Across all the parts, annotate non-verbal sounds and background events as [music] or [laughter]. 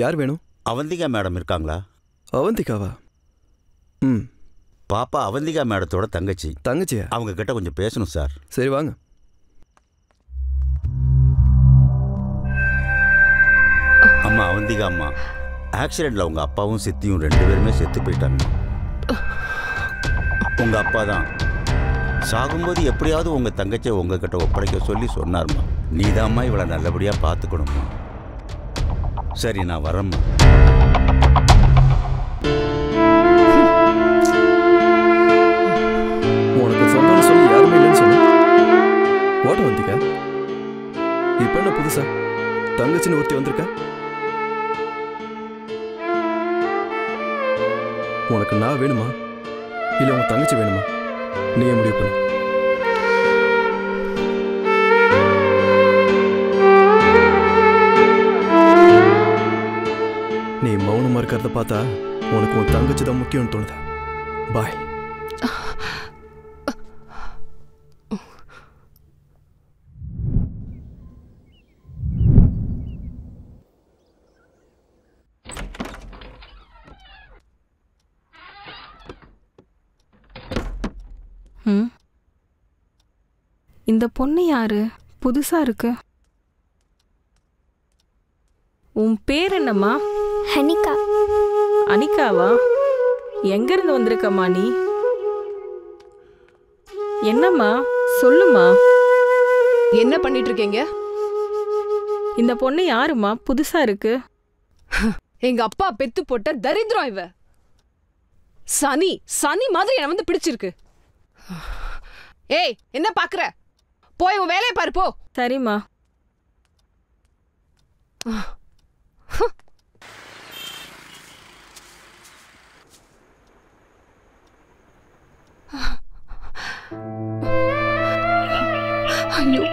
யார் வேணும்? அவந்திகா மேடம் இருக்காங்களா? அவந்திகாவா? ம். பாப்பா அவந்திகா மேடத்தோட தங்கச்சி. தங்கச்சியா? அவங்க கிட்ட கொஞ்சம் பேசணும் சார். சரி வாங்க. அம்மா அவந்திகா அம்மா. ஆக்சிடென்ட்ல உங்க அப்பாவும் சித்தியும் ரெண்டு பேருமே செத்து போயிட்டாங்க. உங்க அப்பா தான். சாகும்போது எப்படியாவது உங்க தங்கச்சியை உங்ககிட்ட ஒப்படைக்க சொல்லி சொன்னார்மா நீதாம்மா இவளை நல்லபடியா பார்த்துக்கணும்மா. சரி நான் வரேம்மா. உனக்கு சொந்தம்னு சொல்லி யாருமே இல்லைன்னு சொன்னேன் ஓட்ட வந்திருக்க? இப்போ என்ன புதுசா? தங்கச்சின்னு ஒருத்தி வந்திருக்க? உனக்கு நான் வேணுமா? இல்லை உன் தங்கச்சி வேணுமா? நீயே முடிவு பண்ணு. இருக்கிறத பார்த்தா உனக்கு உன் தங்கச்சி தான் முக்கியம்னு தோணுது. பாய். இந்த பொண்ணு யாரு? புதுசா இருக்கு. உன் பேர் என்னம்மா? ஹனிகா. அனிகாவா? எங்க இருந்து வந்திருக்கம்மா நீ? என்னம்மா? சொல்லுமா என்ன பண்ணிட்டு இருக்கீங்க இந்த பொண்ணு யாரும்மா? புதுசா இருக்கு. எங்க அப்பா பெத்து போட்ட தரித்திரம் இவ. சனி சனி மாதிரி என்ன வந்து பிடிச்சிருக்கு. ஏய் என்ன பாக்குற? போய் உன் வேலையை பாரு போ. சரிம்மா. ஐயோ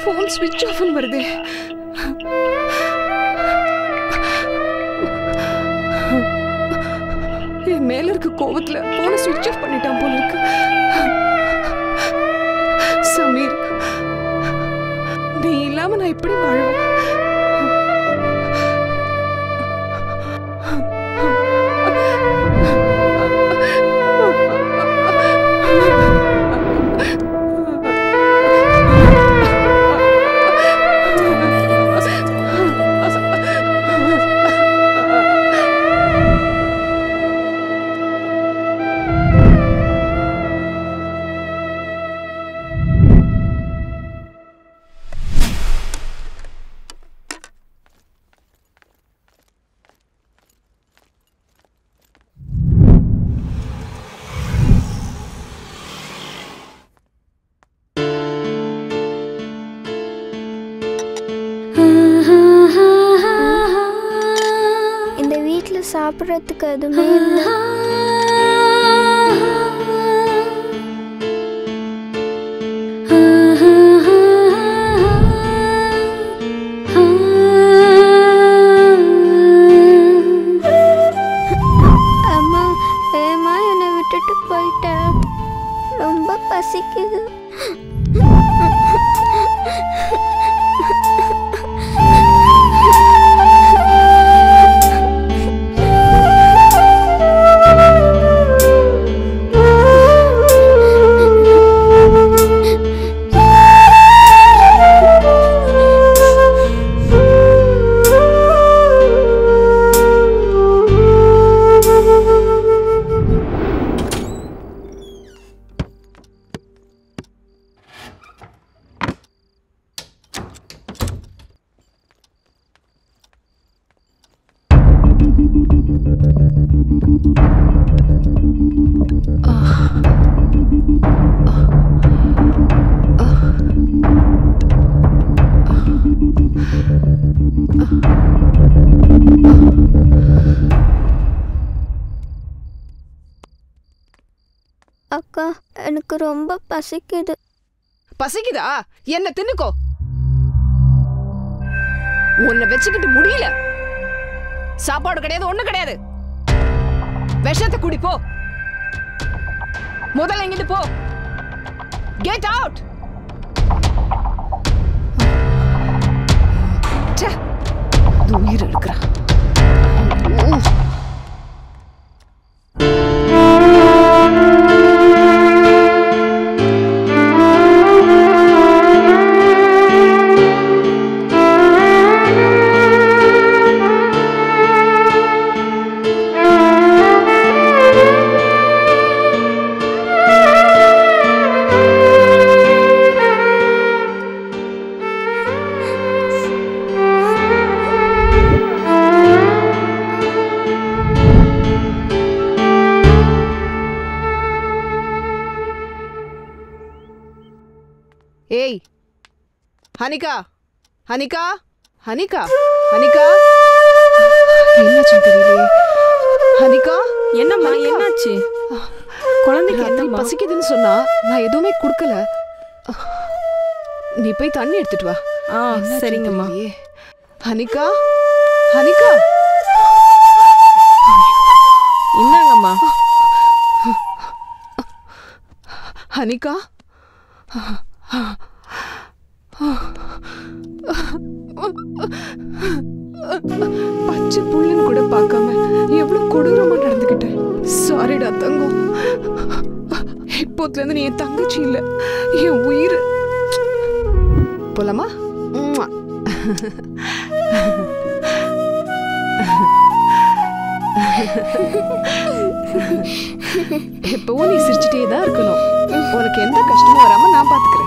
ஃபோன் ஸ்விட்ச் ஆஃப் வருதே. என் மேல இருக்க கோவத்துல போன ஸ்விட்ச் ஆஃப் பண்ணிட்டான் போல இருக்கு. சமீர் நீ இல்லாம நான் எப்படி வாழ்வேன் சாப்பிடறதுக்கு எதுவுமே எனக்கு ரொம்ப பசிக்குது. பசிக்குதா? என்ன தின்னுக்கோ. உன்னை வச்சுக்கிட்டு முடியல. சாப்பாடு கிடையாது ஒண்ணு கிடையாது. விஷத்தை குடி போ. முதல்ல இங்கிட்டு போ. கெட் அவுட் உயிர் எடுக்கிறான். ஹனிகா ஹனிகா ஹனிகா ஹனிகா. என்னாச்சு தெரியலையே. ஹனிகா? என்னம்மா. என்னாச்சு? குழந்தைக்கு என்னம்மா? பசிக்குதுன்னு சொன்னா நான் எதுவுமே கொடுக்கல. நீ போய் தண்ணி எடுத்துட்டு வா. ஆ சரிங்கம்மா. ஹனிகா? ஹனிகா? இந்தாங்கம்மா ஹனிகா? பச்சை புள்ளுன்னு கூட பார்க்காம எவ்வளவு கொடூரமா நடந்துக்கிட்டேன் சாரிடா தங்கம். இப்போத்துல இருந்து நீ என் தங்கச்சி இல்ல என் உயிர். போலாமா. [laughs] எப்பவும் நீ சிரிச்சுட்டே தான் இருக்கணும். உனக்கு எந்த கஷ்டமும் வராம நான் பாத்துக்கிறேன்.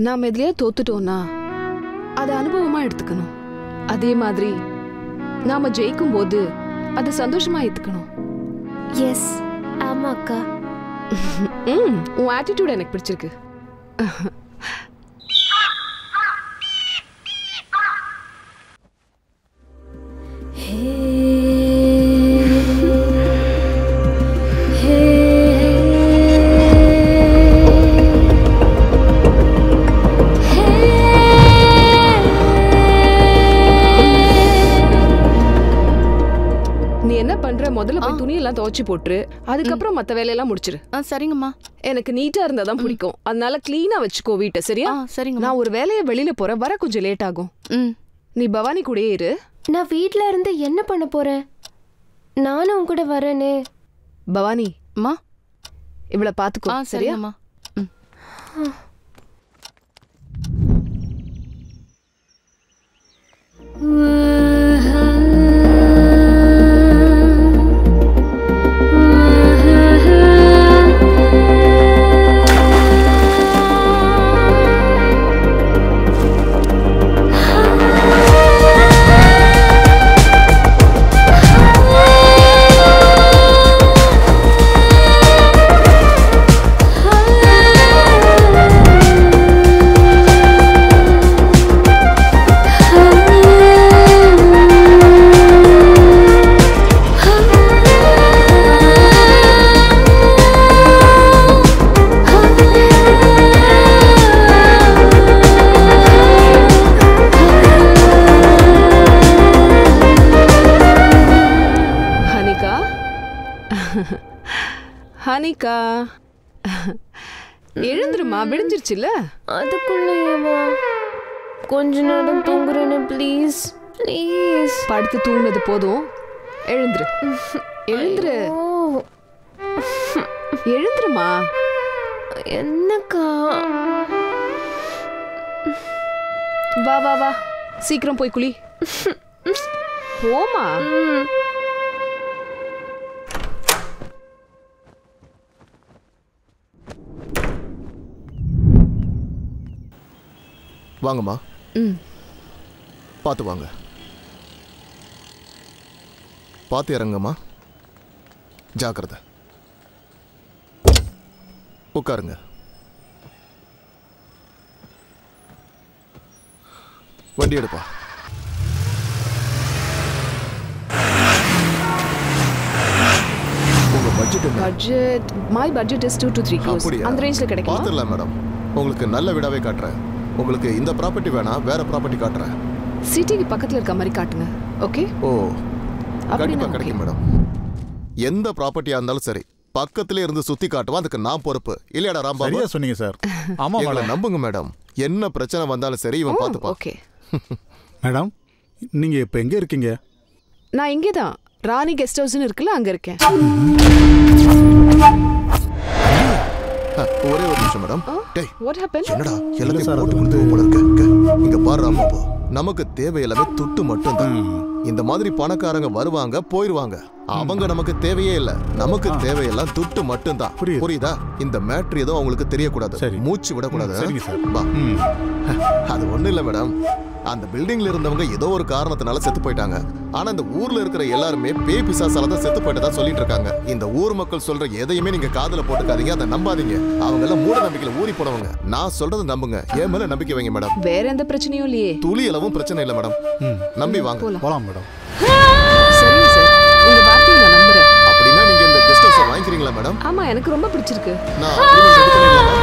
நாம் எதுலயா தோத்துட்டோம்னா அதை அனுபவமா எடுத்துக்கணும். அதே மாதிரி நாம ஜெயிக்கும் போது அது சந்தோஷமா ஏத்துக்கணும். எஸ் ஆமா அக்கா. [laughs] ம் உன் ஆட்டிடியூட் எனக்கு பிடிச்சிருக்கு. [laughs] துவைச்சு போட்டுரு. அதுக்கப்புறம் மத்த வேலையெல்லாம் முடிச்சிரு. ஆ சரிங்கம்மா. எனக்கு நீட்டா இருந்தா தான் பிடிக்கும். அதனால க்ளீனா வச்சுக்கோ வீட்டை சரியா? ஆ சரிங்கம்மா. நான் ஒரு வேலையை வெளியில போறேன். வர கொஞ்சம் லேட் ஆகும். ம். நீ பவானி கூடயே இரு. நான் வீட்ல இருந்து என்ன பண்ண போறேன் நானும் உன் கூட வரேனே. பவானி அம்மா இவளை ஆ பாத்துக்கோ சரியா ஹனிகா எழுந்துருமா? விடிஞ்சிருச்சுல்ல அதுக்குள்ளேயேவா? கொஞ்ச நேரம் தூங்குறேனே ப்ளீஸ் ப்ளீஸ். படுத்து தூங்குனது போதும். எழுந்துரு. எழுந்துரு. எழுந்துருமா? என்னக்கா? வா வா வா. சீக்கிரம் போய் குளி. [laughs] போமா வாங்கம்மா. ம். பார்த்து வாங்க. பார்த்து இறங்குங்கம்மா. ஜாக்கிரதை. உட்காருங்க. வண்டி எடுப்பா. Budget my budget is two to three crores? அந்த ரேஞ்சில் கிடைக்குமா? பார்த்துடலாம் மேடம் உங்களுக்கு நல்ல வீடாவே காட்டுறேன். உங்களுக்கு இந்த ப்ராப்பர்ட்டி வேணாம் வேற ப்ராப்பர்ட்டி காட்டுறேன். சிட்டிக்கு பக்கத்தில் இருக்க மாதிரி காட்டுங்க ஓகே ஓ அப்படின்னா கண்டிப்பா okay. கிடைக்கும் மேடம். எந்த ப்ராப்பர்ட்டியா இருந்தாலும் சரி பக்கத்திலே இருந்து சுத்தி காட்டுவா அதுக்கு நான் பொறுப்பு. இல்லையாடா ராம்பாபு சரியா சொன்னீங்க சார். ஆமா எங்களை மேடம். நம்புங்க மேடம். என்ன பிரச்சனை வந்தாலும் சரி இவன் பார்த்துப்பான். ஓகே [laughs] மேடம் நீங்க இப்ப எங்க இருக்கீங்க? நான் இங்கே தான் ராணி கெஸ்ட் ஹவுஸ்னு இருக்குல்ல அங்கே இருக்கேன். ஒரே ஒரு நிமிஷம் மேடம். டேய் வாட் ஹேப்பன் என்னடா? எல்லாத்தையும் சார், போட்டு கொடுத்து போல இருக்கு. இங்க- பாரு ராம்பாபு நமக்கு தேவை எல்லாமே துட்டு மட்டும்தான். இந்த மாதிரி பணக்காரங்க வருவாங்க போயிருவாங்க. அவங்க நமக்கு தேவையே இல்ல. நமக்கு தேவையெல்லாம் துட்டு மட்டும்தான். புரியுது. புரியுதா? இந்த மேட்ரு ஏதோ அவங்களுக்கு தெரியக்கூடாது. சரி. மூச்சு விடக்கூடாது. அது ஒண்ணும் இல்ல மேடம் அந்த பில்டிங்ல இருந்தவங்க ஏதோ ஒரு காரணத்தினால செத்து போயிட்டாங்க. ஆனா இந்த ஊர்ல இருக்கிற எல்லாருமே பேய் பிசாசால தான் செத்து போயிட்டதா சொல்லிட்டு இருக்காங்க. இந்த ஊர் மக்கள் சொல்ற எதையுமே நீங்க காதுல போட்டுக்காதீங்க அதை நம்பாதீங்க. அவங்க எல்லாம் மூட நம்பிக்கையில ஊறி போனவங்க. நான் சொல்றது நம்புங்க. என் மேல நம்பிக்கை வைங்க மேடம் வேற எந்த பிரச்சனையும் இல்லையே. துளி அளவும் பிரச்சனை இல்ல மேடம் ம். நம்பி வாங்க. போலாம். போலாம் மேடம் வாங்கிக்கிறீங்களா மேடம்? ஆமா எனக்கு ரொம்ப பிடிச்சிருக்கு. நான் agreement ready பண்ணிடலாமா?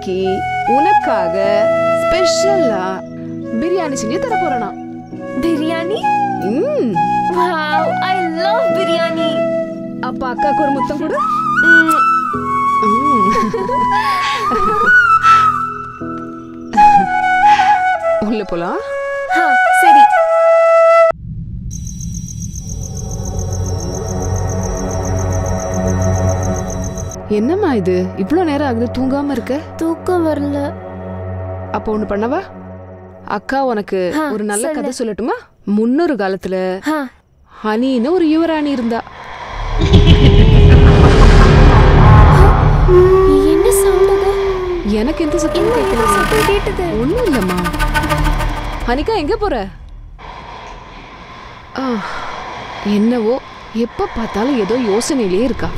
இன்னைக்கு உனக்காக ஸ்பெஷலா பிரியாணி செஞ்சு தர போறேன். பிரியாணி? ம். வாவ் ஐ லவ் பிரியாணி அப்ப அக்காக்கு ஒரு முத்தம் கொடு. உள்ள போலாம். என்னம்மா இது? இவ்வளோ நேரம் ஆகுது தூங்காம இருக்க? தூக்கம் வரல. அப்போ ஒண்ணு பண்ணவா? அக்கா உனக்கு ஒரு நல்ல. கதை சொல்லட்டுமா? முன்னொரு காலத்துல ஹனின்னு ஒரு யுவராணி இருந்தா. என்ன சவுண்ட் எனக்கு எந்த சத்தம் கேட்கல. கேட்டது? ஒண்ணும் இல்லம்மா. ஹனிகா எங்க போற? என்னவோ எப்ப பார்த்தாலும் ஏதோ யோசனையிலே இருக்கா.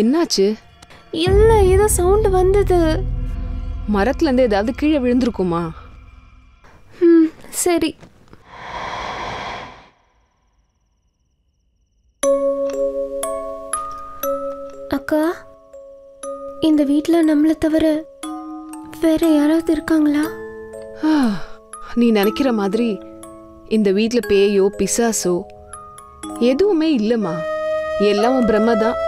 என்னாச்சு? இல்ல ஏதோ சவுண்ட் வந்தது. மரத்துல இருந்து ஏதாவது கீழே விழுந்திருக்குமா? ம் சரி. அக்கா இந்த வீட்ல நம்மளை தவிர வேற யாராவது இருக்காங்களா? ஆ, நீ நினைக்கிற மாதிரி இந்த வீட்ல பேயோ பிசாசோ எதுவுமே இல்லம்மா. எல்லாம் உன் பிரம்ம தான்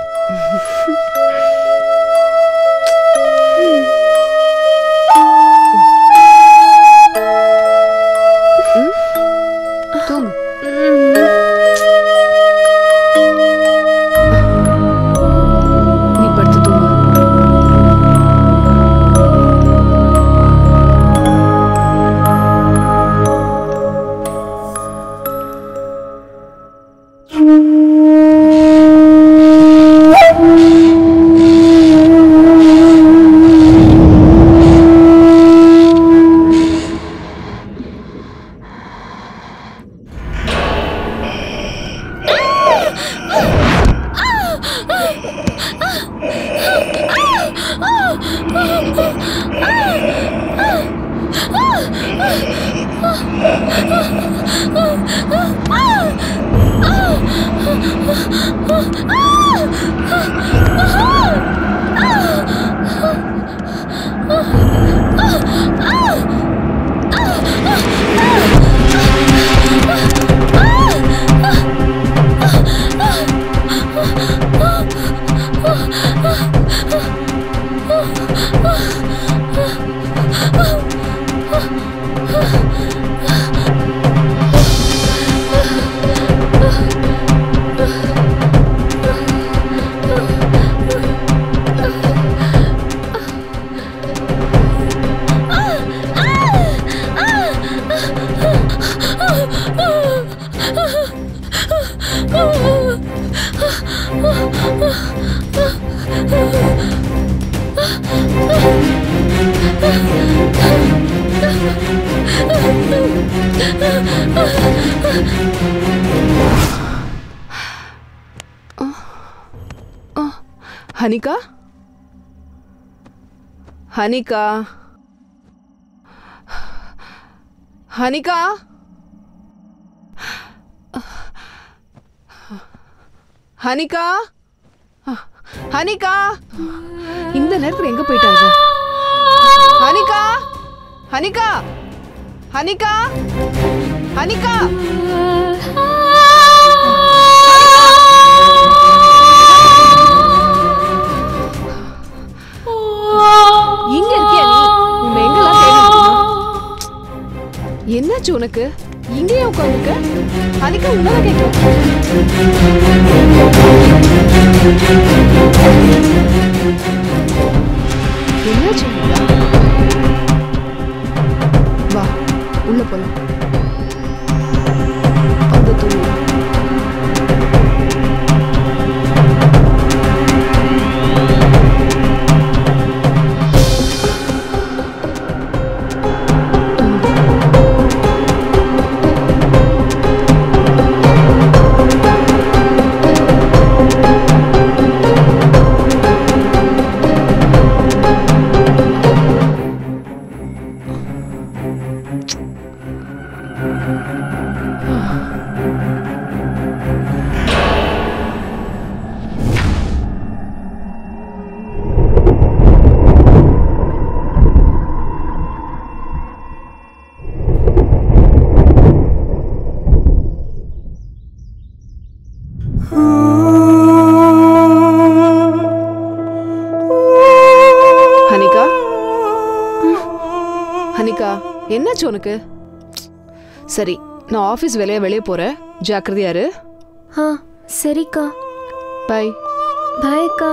ஹனிகா. ஹனிகா? ஹனிகா? ஹனிகா? இந்த நேரத்தில் எங்க போயிட்டாங்க? ஹனிகா? ஹனிகா? ஹனிகா? ஹனிகா? என்னாச்சு உனக்கு? இங்கேயே உட்காந்துருக்க? அதுக்கு உங்களை கேட்கும் என்னாச்சு வா உள்ள போலாம். என்னாச்சு உனக்கு? சரி நான் ஆஃபீஸ் வேலையா வெளியே போறேன். ஜாக்கிரதையா இரு. ஆ சரிக்கா. பை பாய்க்கா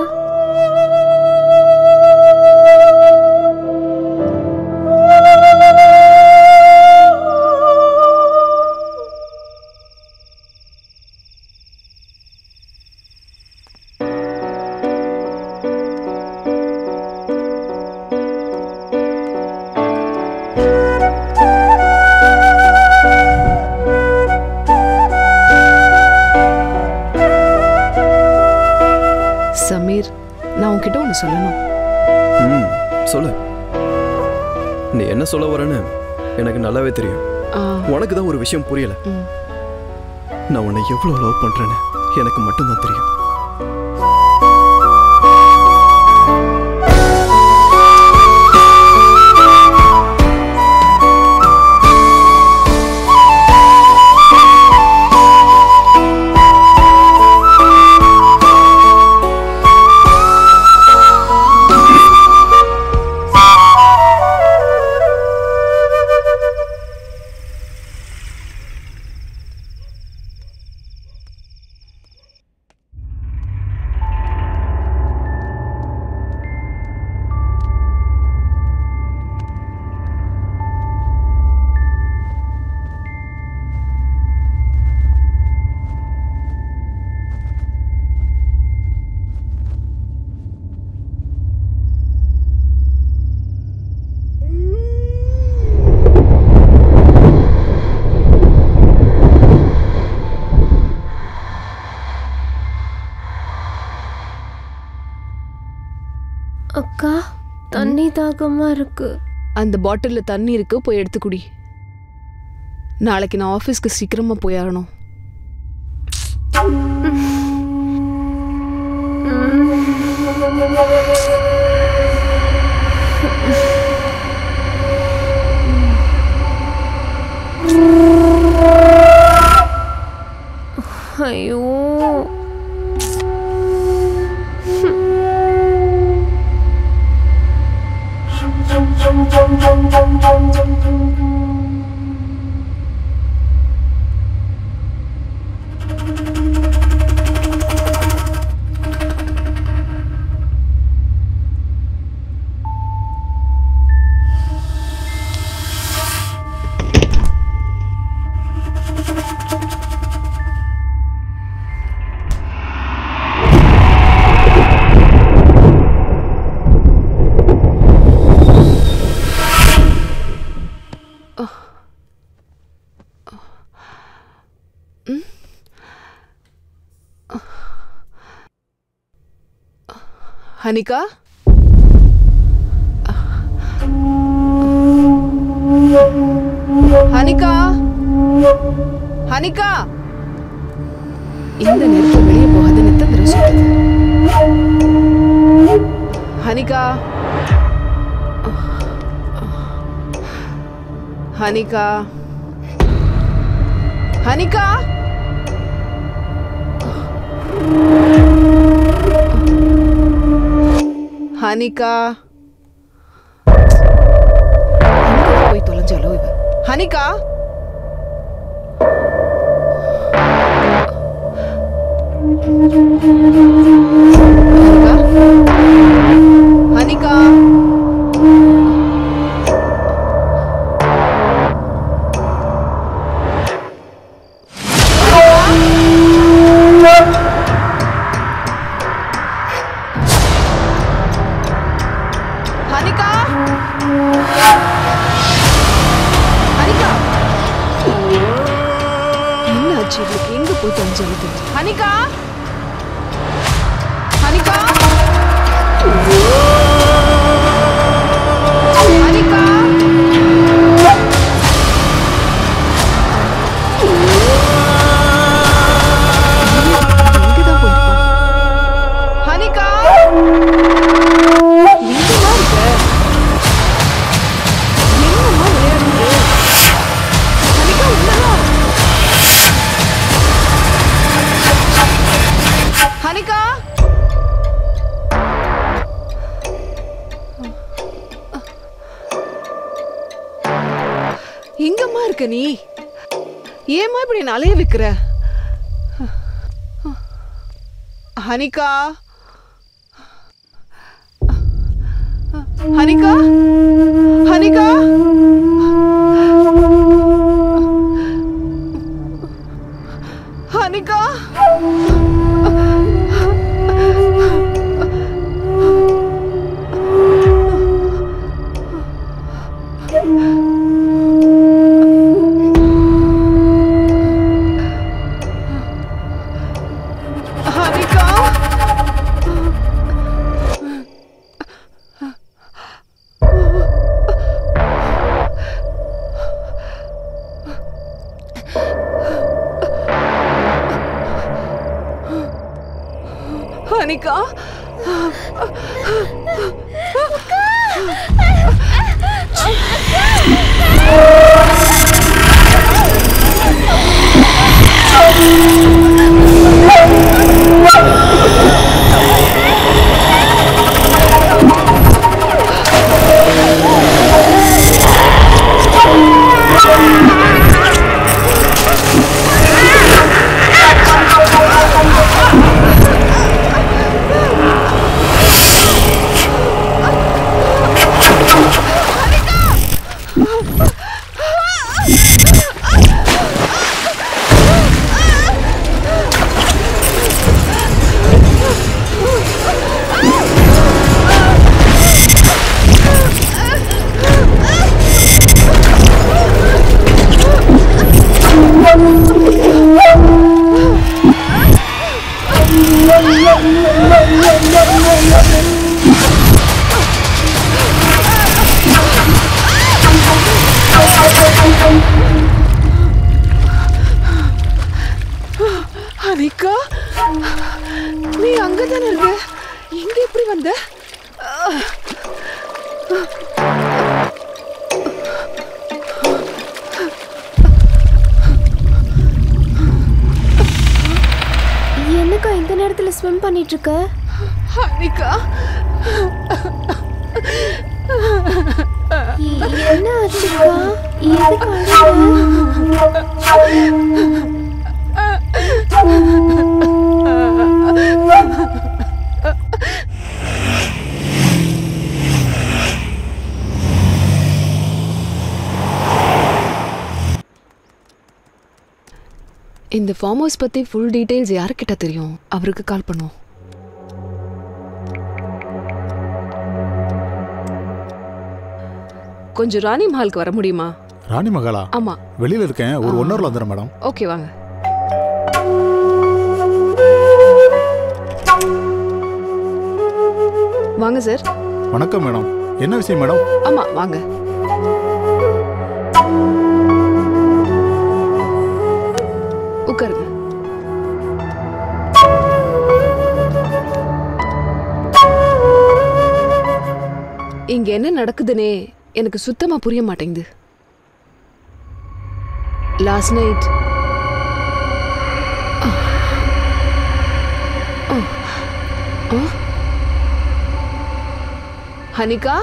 சொல்ல வரேன்னு எனக்கு நல்லாவே தெரியும். உனக்கு தான் ஒரு விஷயம் புரியல. நான் உன்னை எவ்வளோ லவ் பண்றேன்னு எனக்கு மட்டும்தான் தெரியும். தாகமா இருக்கு. அந்த பாட்டிலில் தண்ணி இருக்கு போய் எடுத்து குடி நாளைக்கு நான் ஆஃபீஸ்க்கு சீக்கிரமா போயாகணும் ஐயோ. 中。அனிகா? அனிகா? அனிகா? இந்த நேரத்தில் வெளியே போகாதுன்னு எத்தனை தடவை சொல்றது? ஹனிகா ஹனிகா ஹனிகா. ஹனிகா போய் தொலைஞ்சாலோ இவ? Hanika? Hanika? Hanika? Hanika. Hanika? Hanika? Hanika? Hanika? House பத்தி ஃபுல் டீடைல்ஸ் யாருக்கிட்ட தெரியும்? அவருக்கு கால் பண்ணுவோம். கொஞ்சம் ராணி மஹாலுக்கு வர முடியுமா? ராணி மகளா ஆமா. வெளியில இருக்கேன். ஒரு ஒன் ஹவர்ல வந்துடுறேன் மேடம். ஓகே வாங்க. வாங்க சார் வணக்கம் மேடம். என்ன விஷயம் மேடம்? ஆமா வாங்க. என்ன நடக்குதுன்னே எனக்கு சுத்தமா புரிய மாட்டேங்குது. லாஸ்ட் நைட் ஹனிகா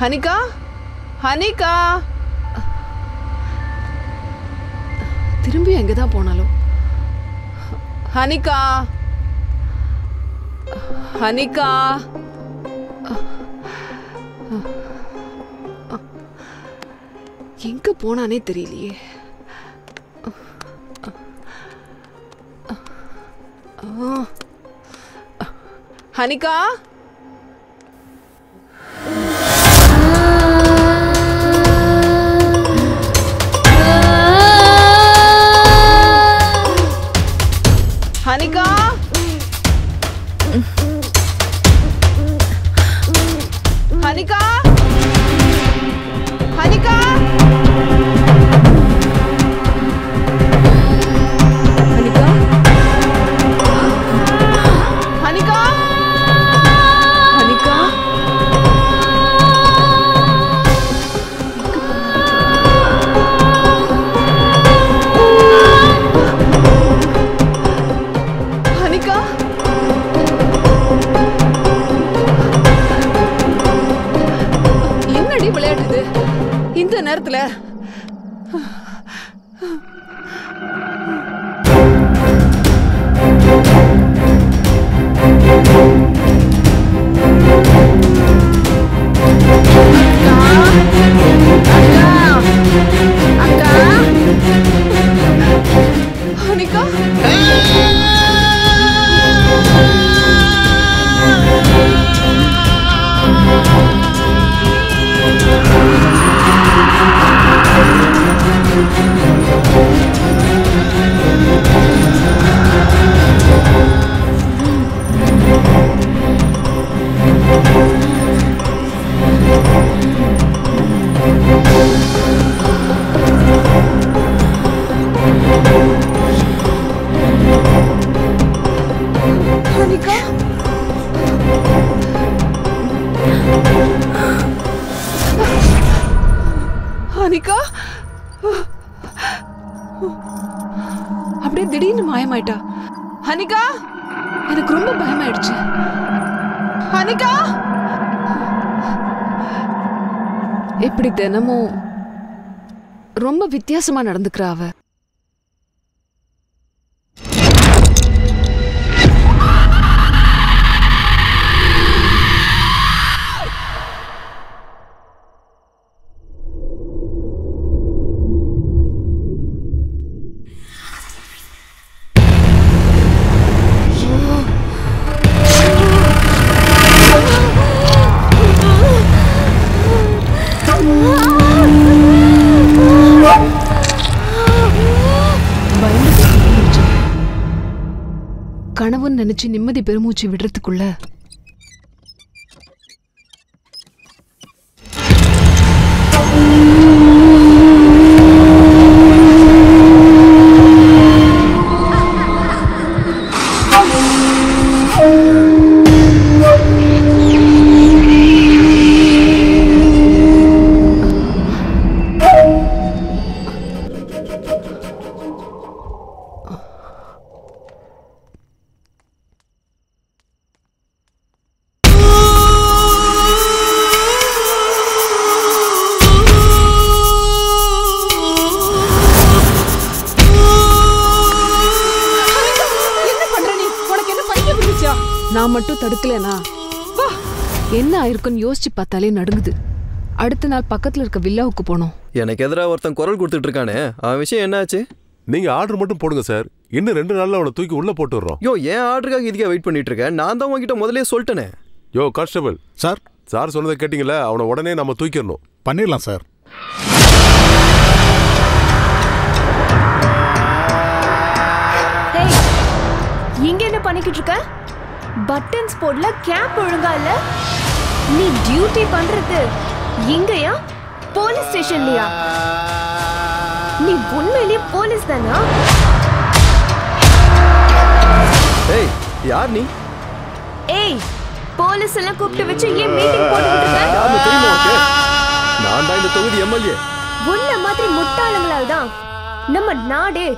ஹனிகா ஹனிகா திரும்பி எங்கே தான் போனாலும். ஹனிகா ஹனிகா எங்க போனானே தெரியலையே. ஹனிகா ஹனிகா? வித்தியாசமா நடந்துக்கிறா அவ. நிம்மதி பெருமூச்சு விடுறதுக்குள்ள மட்டும் தடுக்கலனா? என்ன ஆயிருக்குன்னு யோசிச்சு பார்த்தாலே நடுங்குது. அடுத்த நாள் பக்கத்துல இருக்க வில்லாவுக்கு போனோம். எனக்கு எதிராக ஒருத்தன் குரல் கொடுத்துட்டு இருக்கானே அவன் விஷயம் என்னாச்சு? நீங்க ஆர்டர் மட்டும் போடுங்க சார். இன்னும் ரெண்டு நாள்ல அவனை தூக்கி உள்ள போட்டு விடுறோம் யோ ஏன் ஆர்டருக்காக இதுக்காக வெயிட் பண்ணிட்டு இருக்கேன் நான் தான் உங்ககிட்ட முதல்லயே சொல்லிட்டேனே. யோ கான்ஸ்டபிள் சார். சார் சொன்னதை கேட்டீங்களா அவனை உடனே நம்ம தூக்கிடணும். பண்ணிடலாம் சார். இங்க என்ன பண்ணிக்கிட்டு இருக்க? பட்டன்ஸ் போடல கேப் ஒழுங்கா இல்ல? நீ டியூட்டி பண்றது இங்கயா? போலீஸ் ஸ்டேஷன்லயா? நீ உண்மையிலேயே போலீஸ் தானா? ஏய் யார் நீ? ஏய் போலீஸ் எல்லாம் கூப்பிட்டு வச்சு ஏன் மீட்டிங் உனக்கு? நான் தான் இந்த தொகுதி எம்எல்ஏ. உன்ன மாதிரி முட்டாளங்களால் தான் நம்ம நாடே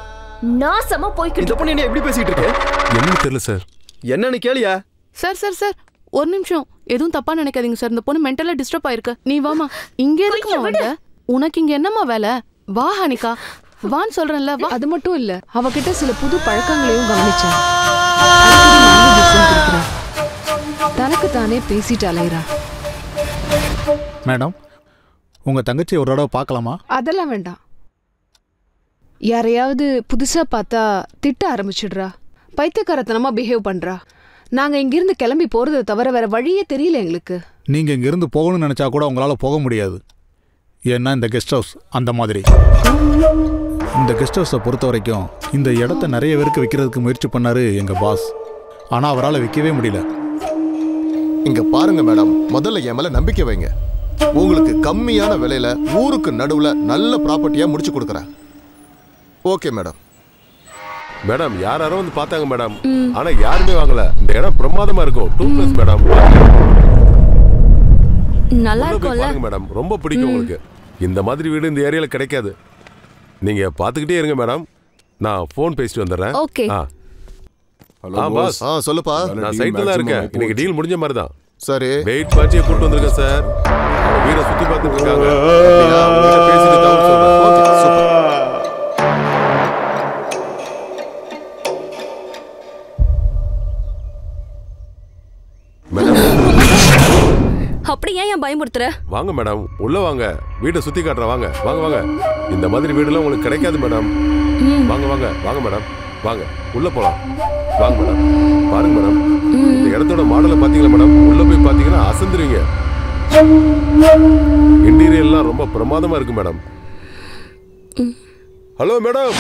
நாசமா போய்கிட்டு இந்த பொண்ணு என்ன எப்படி பேசிட்டு இருக்கு? என்னன்னு தெரியல சார். என்னன்னு கேளியா? சார் சார் சார் ஒரு நிமிஷம். எதுவும் தப்பா நினைக்காதீங்க சார். இந்த பொண்ணு மென்டலா டிஸ்டர்ப் ஆயிருக்கு. நீ வாமா இங்க எதுக்குமா வந்த உனக்கு இங்க என்னம்மா வேலை? வா ஹனிகா. வான்னு சொல்றேன்ல வா. அது மட்டும் இல்ல. அவகிட்ட சில புது பழக்கங்களையும் கவனிச்சேன். தனக்கு தானே பேசிட்டு அலையிறா. மேடம் உங்கள் தங்கச்சி ஒரு தடவை பார்க்கலாமா? அதெல்லாம் வேண்டாம். யாரையாவது புதுசா பார்த்தா திட்ட ஆரம்பிச்சிடுறா. பைத்தியக்காரத்தனமா பிஹேவ் பண்றா? நாங்க இங்கிருந்து கிளம்பி போறதை தவிர வேற வழியே தெரியல எங்களுக்கு. நீங்கள் இங்கேருந்து போகணும்னு நினச்சா கூட உங்களால் போக முடியாது. ஏன்னா இந்த கெஸ்ட் ஹவுஸ் அந்த மாதிரி. இந்த கெஸ்ட் ஹவுஸை பொறுத்த வரைக்கும் இந்த இடத்த நிறைய பேருக்கு விற்கிறதுக்கு முயற்சி பண்ணாரு எங்கள் பாஸ் ஆனால் அவரால் விற்கவே முடியல. இங்க பாருங்க மேடம் முதல்ல என் மேல நம்பிக்கை வைங்க. உங்களுக்கு கம்மியான விலையில ஊருக்கு நடுவுல நல்ல ப்ராப்பர்ட்டியா முடிச்சு கொடுக்குறேன். ஓகே மேடம் மேடம் யார் யாரோ வந்து பார்த்தாங்க மேடம் ஆனா யாருமே வாங்கல. இந்த இடம் பிரமாதமா இருக்கும். டூ பிளஸ் மேடம் நல்லா இருக்கும்ல. மேடம் ரொம்ப பிடிக்கும் உங்களுக்கு. இந்த மாதிரி வீடு இந்த ஏரியால கிடைக்காது. நீங்க பாத்துக்கிட்டே இருங்க மேடம் நான் ஃபோன் பேசிட்டு வந்துடுறேன். ஆ. ஆ பாஸ் ஆ சொல்லுப்பா. நான் சைட்ல தான் இருக்கேன். இன்னைக்கு டீல் முடிஞ்ச மாதிரி தான். சரி. வெயிட் பாட்டியை கூட்டு வந்திருக்கேன் சார் வீடை சுத்தி பார்த்துட்டு இருக்காங்க. பேசிட்டு தான் சொல்றேன். அப்படி ஏன் ஏன் பயமுறுத்துற? வாங்க மேடம் உள்ள வாங்க. வீட்டை சுத்தி காட்டுறேன். வாங்க. வாங்க வாங்க. இந்த மாதிரி வீடுலாம் உங்களுக்கு கிடைக்காது மேடம் வாங்க வாங்க. வாங்க மேடம் வாங்க. உள்ள போலாம். வாங்க மேடம் பாருங்க மேடம் இந்த இடத்தோட மாடலை பாத்தீங்களா மேடம் உள்ள போய் பாத்தீங்கன்னா அசந்துருவீங்க. இன்டீரியர்லாம் ரொம்ப பிரமாதமா இருக்கு மேடம் ஹலோ மேடம்.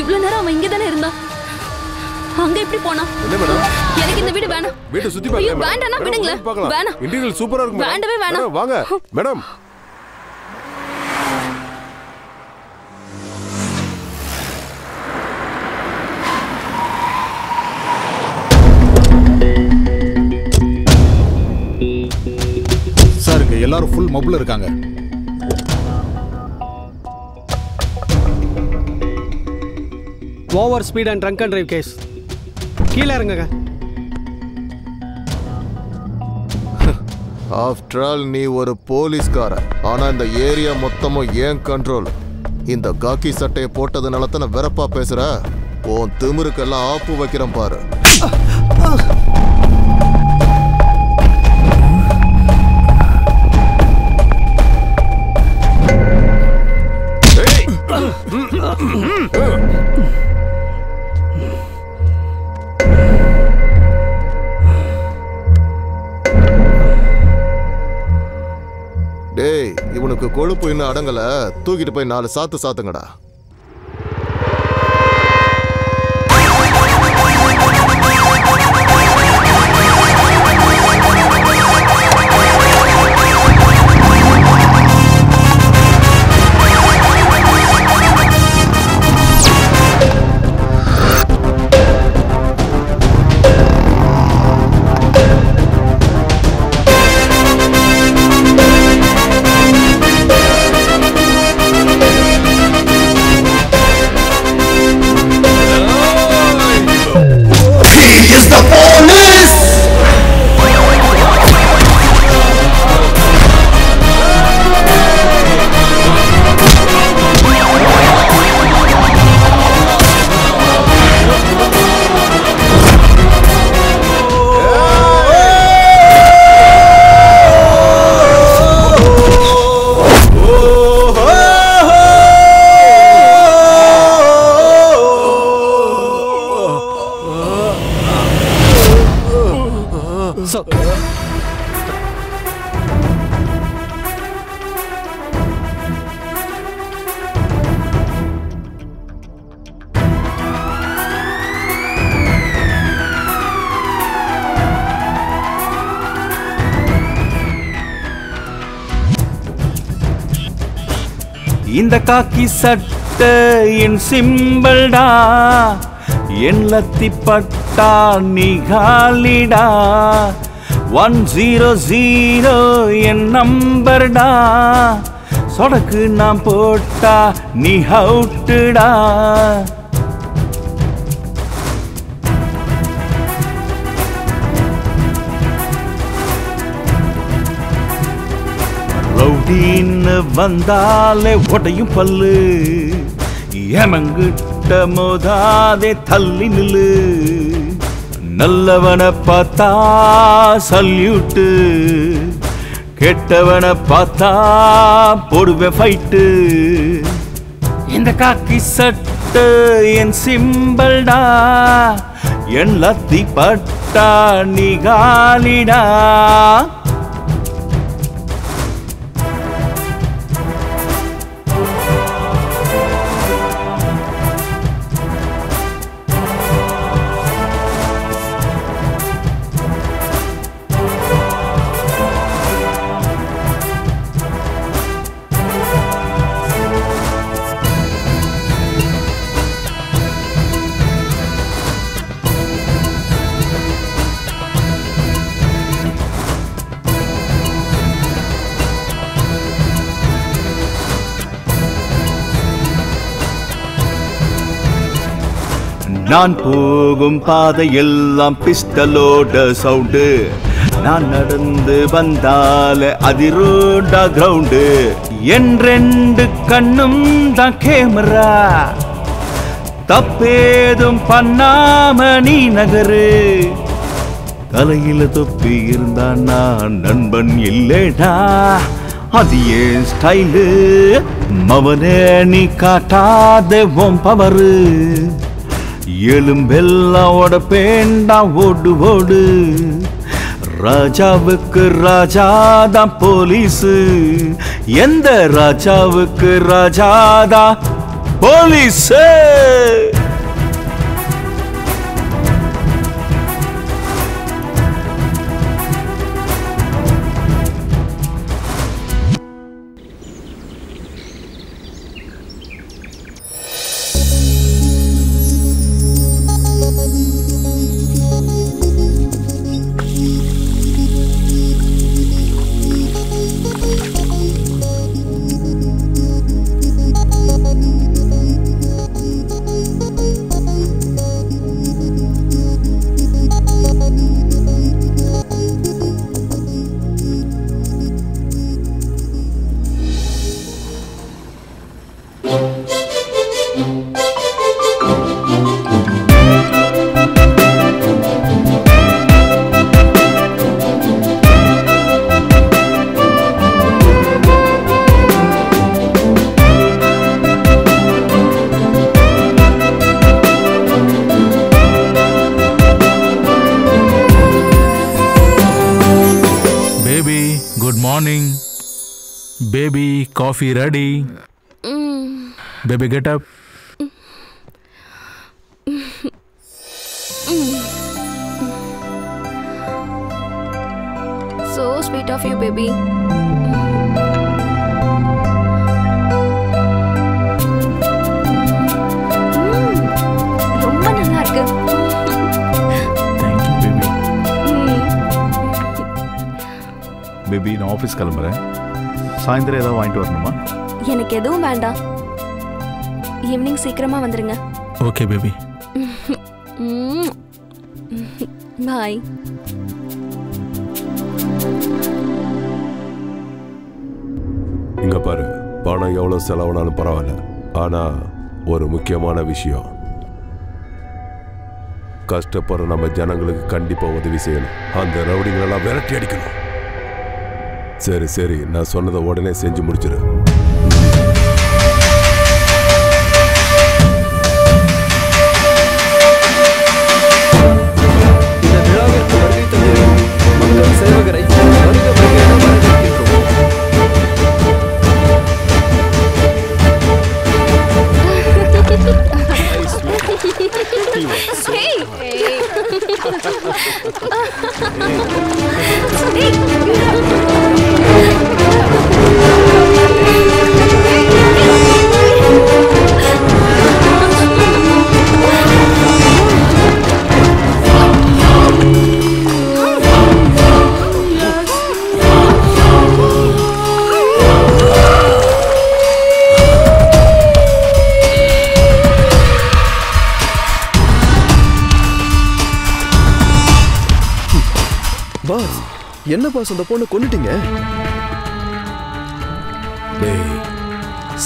இவ்வளவு நேரம் அவன் இங்க தானே இருந்தான்? அங்க எப்படி போனா? என்ன மேடம்? எனக்கு இந்த வீடு வேணாம். வீட்டை சுத்தி ஐயோ, பாருங்க வேண்டாம்னா விடுங்களேன். வேணாம். இன்டீரியர் சூப்பரா இருக்கு. வேண்டவே வேணாம். வாங்க. மேடம். சார் எல்லாரும் ஃபுல் மப்ல இருக்காங்க. Over speed and drunk and drive case கீழே இறங்குங்க. [laughs] ஆஃப்டர் ஆல் நீ ஒரு போலீஸ்கார ஆனா இந்த ஏரியா மொத்தமும் ஏன் கண்ட்ரோல் இந்த காக்கி சட்டையை போட்டதுனால தானே வெறப்பா பேசுற? உன் திமிருக்கெல்லாம் ஆப்பு வைக்கிறேன் பாரு. கொழுப்பு இன்னும் அடங்கல. தூக்கிட்டு போய் நாலு சாத்து சாத்துங்கடா. காக்கி சட்ட என் சிம்பிள்டா என் லத்தி பட்டா நிகாலிடா ஒன் ஜீரோ ஜீரோ என் நம்பர்டா சொடக்கு நான் போட்டா நீ ஹவுட்டுடா திடீர்னு வந்தாலே உடையும் பல்லு. எமங்கிட்ட மோதாதே தள்ளி நில்லு. நல்லவனை பார்த்தா சல்யூட்டு. கெட்டவனை பார்த்தா போடுவேன் ஃபைட்டு இந்த காக்கி சட்டு என் சிம்பிள்டா என் லத்தி பட்டா நீ காலிடா. நான் போகும் பாதையெல்லாம் பிஸ்டலோட சவுண்டு. நான் நடந்து வந்தால அதிரோட கிரவுண்டு. என் ரெண்டு கண்ணும் தான் கேமரா. தப்பேதும் பண்ணாம நீ நகரு. தலையில தொப்பி இருந்தா நான் நண்பன் இல்லேடா. அது ஏன் ஸ்டைலு? மவனே நீ காட்டாத உன் பவரு. எலும்பெல்லாம் உடப்பேண்டா ஓடு ஓடு. ராஜாவுக்கு ராஜாதான் போலீஸு. எந்த ராஜாவுக்கு ராஜாதான் police? Baby coffee ready baby get up So sweet of you, baby. ம், ரொம்ப நல்லா இருக்கு. பேபி நான் ஆஃபீஸ் கிளம்புறேன். சாயந்தரம் ஏதாவது வாங்கிட்டு வரணுமா? எனக்கு எதுவும் வேண்டாம். ஈவினிங் சீக்கிரமா வந்துருங்க. ஓகே பேபி பாய் இங்க பாரு பணம் எவ்வளவு செலவானாலும் பரவாயில்ல. ஆனா ஒரு முக்கியமான விஷயம். கஷ்டப்படுற நம்ம ஜனங்களுக்கு கண்டிப்பா உதவி செய்யணும். அந்த ரவுடிங்களெல்லாம் விரட்டி அடிக்கணும். சரி சரி. நான் சொன்னதை உடனே செஞ்சு முடிச்சிடு. பாஸ் அந்த பொண்ணை கொண்டுட்டீங்க டேய்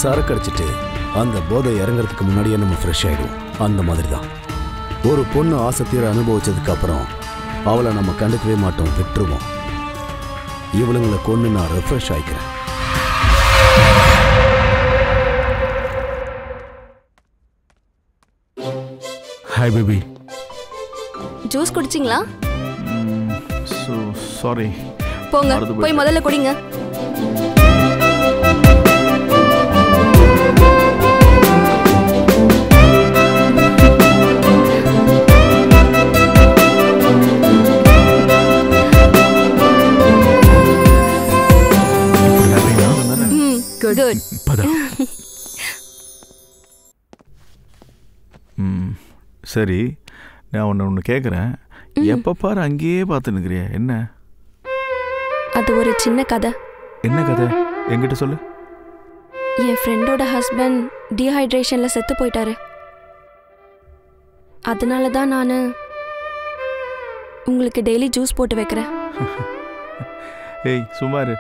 சரக்கு அடிச்சிட்டு அந்த போதை இறங்குறதுக்கு முன்னாடியே நம்ம ஃப்ரெஷ் ஆயிடும் அந்த மாதிரி தான் ஒரு பொண்ணு ஆசை தீர அனுபவிச்சதுக்கு அப்புறம் அவளை நம்ம கண்டுக்கவே மாட்டோம் விட்டுருவோம். இவளுங்களை கொண்டு நான் ரெஃப்ரெஷ் ஆயிக்கிறேன். ஹாய் பேபி ஜூஸ் குடிச்சிங்களா? ஸோ சாரி போங்க. போய் முதல்ல குடிங்க. சரி. நான் ஒன்று ஒன்று கேட்குறேன் எப்போ பாரு அங்கேயே பார்த்து நிற்கிறிய என்ன? அது ஒரு சின்ன கதை. என்ன கதை? என்கிட்ட சொல்லு. என் ஃப்ரெண்டோட ஹஸ்பண்ட் டீஹைட்ரேஷன்ல செத்து போயிட்டாரு. அதனால தான் நான் உங்களுக்கு டெய்லி ஜூஸ் போட்டு வைக்கிறேன். [laughs] ஏய் சுமாரு.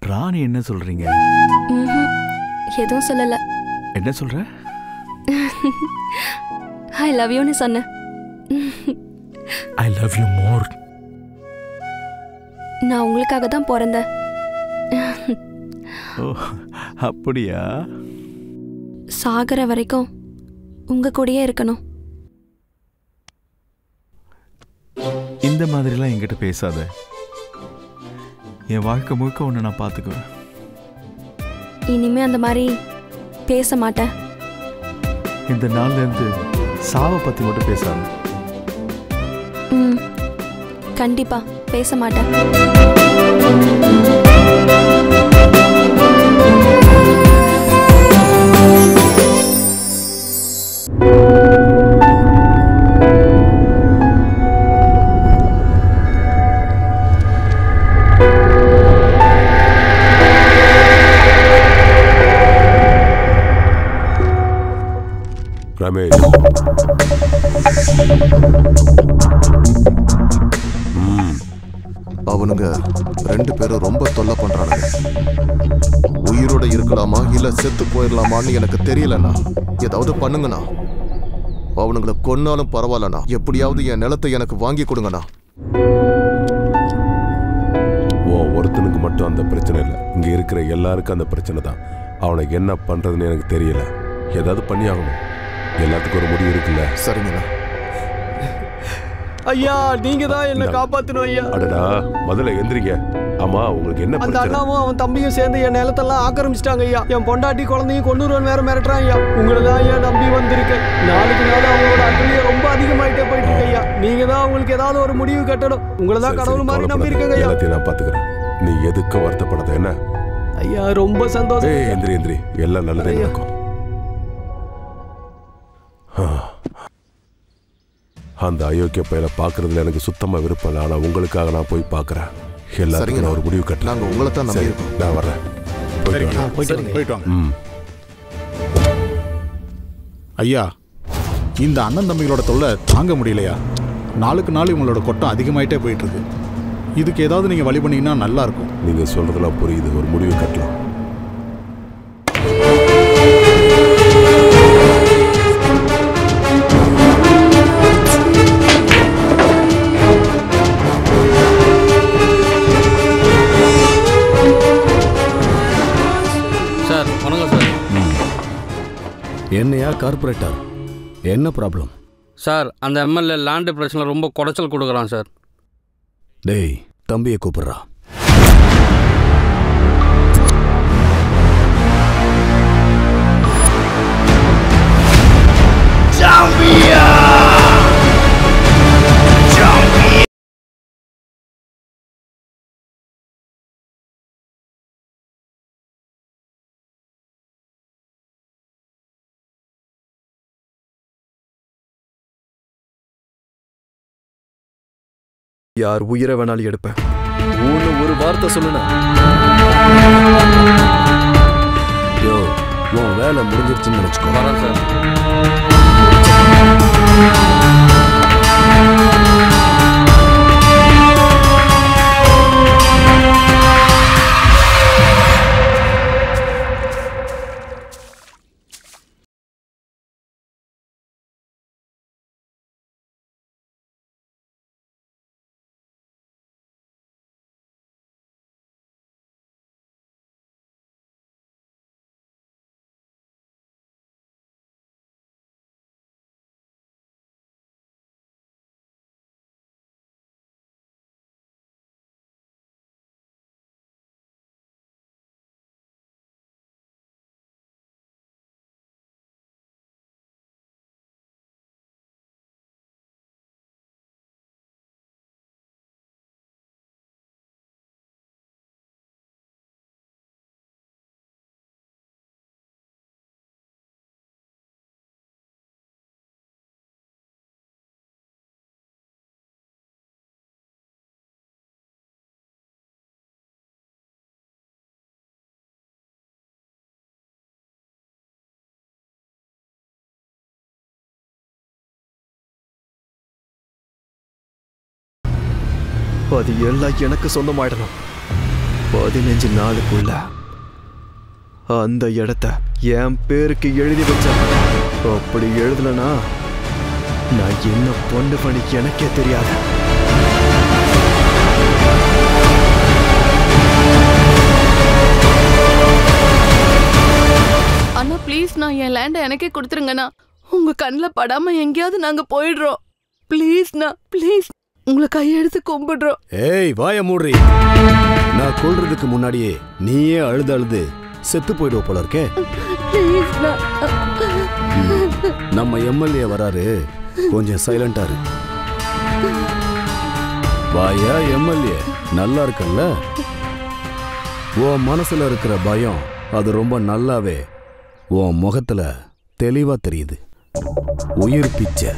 ராணி என்ன சொல்றீங்க. எதுவும் சொல்லல. என்ன சொல்ற? ஐ லவ் யூன்னு சொன்னேன். ஐ லவ் யூ மோர் நான் உங்களுக்காக தான் பிறந்தேன். அப்படியா? சாகிற வரைக்கும் உங்க கூடயே இருக்கணும். இந்த மாதிரிலாம் என்கிட்ட பேசாத. என் வாழ்க்கை முழுக்க ஒன்று நான் பார்த்துக்குவேன். இனிமே அந்த மாதிரி பேச மாட்டேன். இந்த நாள்ல இருந்து சாவை பத்தி மட்டும் பேசாத. கண்டிப்பா பேச மாட்டேன். ரமேஷ். அவனுங்க ரெண்டு பேரும் ரொம்ப தொல்லை பண்றானுங்க. உயிரோட இருக்கலாமா? இல்ல செத்து போயிடலாமான்னு எனக்கு தெரியலண்ணா. ஏதாவது பண்ணுங்கண்ணா. அவனுங்களை கொன்னாலும் பரவாயில்லண்ணா. எப்படியாவது என் நிலத்தை எனக்கு வாங்கி கொடுங்கண்ணா. ஓ ஒருத்தனுக்கு மட்டும் அந்த பிரச்சனை இல்லை. இங்க இருக்கிற எல்லாருக்கும் அந்த பிரச்சனை தான். அவனுக்கு என்ன பண்றதுன்னு எனக்கு தெரியல. ஏதாவது பண்ணி ஆகணும் எல்லாத்துக்கும் ஒரு முடிவு இருக்குல்ல? சரிங்கண்ணா. ஐயா நீங்க தான் என்ன காப்பாத்தணும் ஐயா. அடடா முதல்ல எந்திரிங்க. ஆமா உங்களுக்கு என்ன அந்த அண்ணாவும் அவன் தம்பியும் சேர்ந்து என் நிலத்தெல்லாம் ஆக்கிரமிச்சிட்டாங்க ஐயா. என் பொண்டாட்டி குழந்தையும் கொண்டுருவன் வேற மிரட்டுறான் ஐயா. உங்களை தான் ஐயா நம்பி வந்திருக்கேன். நாளுக்கு நாள் அவங்களோட அட்டலியே ரொம்ப அதிகமாயிட்டே போயிட்டு இருக்கு ஐயா. நீங்க தான் அவங்களுக்கு ஏதாவது ஒரு முடிவு கட்டணும். உங்களை தான் கடவுள் மாதிரி நம்பி. இருக்கேங்க ஐயா. நான் பாத்துக்கிறேன் நீ எதுக்கும் வருத்தப்படாத என்ன? ஐயா ரொம்ப சந்தோஷம். எந்திரி எந்திரி. எல்லாம் நல்லதே நடக்கும். ஆ. அந்த அயோக்கிய பையனை பார்க்கறதுல எனக்கு சுத்தமா விருப்பம் இல்லை. ஆனா உங்களுக்காக நான் போய் பார்க்கறேன். எல்லாத்துக்கும் சரிங்க. நான் ஒரு முடிவு கட்டலாம் நாங்க உங்களை தான் நம்பி சரி. நான் வர்றேன். போயிட்டு. வாங்க. ம். ஐயா இந்த அண்ணன் தம்பிகளோட தொல்லை தாங்க முடியலையா? நாளுக்கு நாள் இவங்களோட கொட்டம் அதிகமாயிட்டே போயிட்டு இருக்கு. இதுக்கு ஏதாவது நீங்க வழி பண்ணீங்கன்னா நல்லா இருக்கும். நீங்க சொல்றதெல்லாம் புரியுது. ஒரு முடிவு கட்டலாம். என்னையா கார்பரேட்டர் என்ன ப்ராப்ளம் சார் அந்த எம்எல்ஏ லேண்டு பிரச்சனை ரொம்ப குடைச்சல் கொடுக்குறான் சார். டேய் தம்பியை கூப்பிடுறா. யார் உயிரை வேணாலும் எடுப்பேன் ஒன்று ஒரு வார்த்தை சொல்லுனா. யோ உன் வேலை முடிஞ்சிருச்சுன்னு நினச்சிக்கோ. வரேன் சார். அது எல்லாம் எனக்கு சொந்தமாயிடணும். பதினஞ்சு நாளுக்குள்ள அந்த இடத்த என் பேருக்கு எழுதி வச்சேன். அப்படி எழுதலனா நான் என்ன பொண்ணு பண்ணி எனக்கே தெரியாது. அண்ணா ப்ளீஸ் நான் என் லேண்டை எனக்கே கொடுத்துருங்கண்ணா. உங்க கண்ணில் படாம எங்கேயாவது நாங்க போயிடுறோம். ப்ளீஸ்ண்ணா ப்ளீஸ் உங்களை கையெடுத்து கும்பிடுறோம். ஏய் வாய மூடுறி. நான் கொல்றதுக்கு முன்னாடியே நீயே அழுது அழுது செத்து போயிடுவ போல இருக்கே. நம்ம எம்எல்ஏ வராரு. கொஞ்சம் சைலண்டா இரு. வாயா எம்எல்ஏ நல்லா இருக்கல்ல? உன் மனசுல இருக்கிற பயம் அது ரொம்ப நல்லாவே உன் முகத்துல தெளிவா தெரியுது. உயிர் பிச்சை.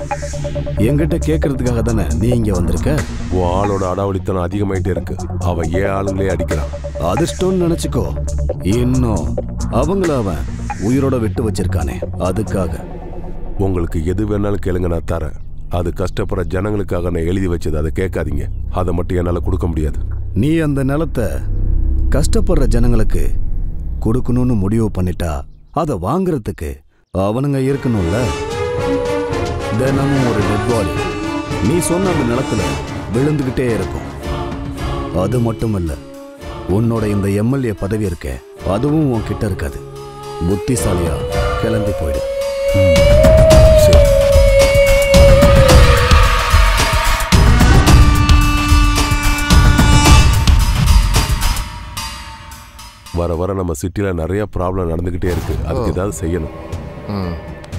என்கிட்ட கேட்கறதுக்காக தானே நீ இங்க வந்திருக்க? உன் ஆளோட அடாவடித்தனம் அதிகமாயிட்டே இருக்கு. அவன் ஏன் ஆளுங்களே அடிக்கிறான்? அதிர்ஷ்டம்னு நினைச்சுக்கோ. இன்னும் அவங்கள அவன் உயிரோட விட்டு வச்சிருக்கானே. அதுக்காக. உங்களுக்கு எது வேணாலும் கேளுங்க நான் தரேன். அது கஷ்டப்படுற ஜனங்களுக்காக நான் எழுதி வச்சது. அதை கேட்காதீங்க. அதை மட்டும் என்னால் கொடுக்க முடியாது. நீ அந்த நிலத்தை கஷ்டப்படுற ஜனங்களுக்கு கொடுக்கணும்னு முடிவு பண்ணிட்டா அதை வாங்குறதுக்கு அவனுங்க இருக்கணும்ல. தினமும் ஒரு டெட் பாடி நீ சொன்ன அந்த நிலத்துல விழுந்துகிட்டே இருக்கும். அது மட்டும் இல்ல உன்னோட இந்த எம்எல்ஏ பதவி இருக்க அதுவும் உன் கிட்ட இருக்காது. புத்திசாலியா கிளம்பி போயிடு. வர வர நம்ம சிட்டில நிறைய ப்ராப்ளம் நடந்துகிட்டே இருக்கு. அதுக்கு ஏதாவது செய்யணும்.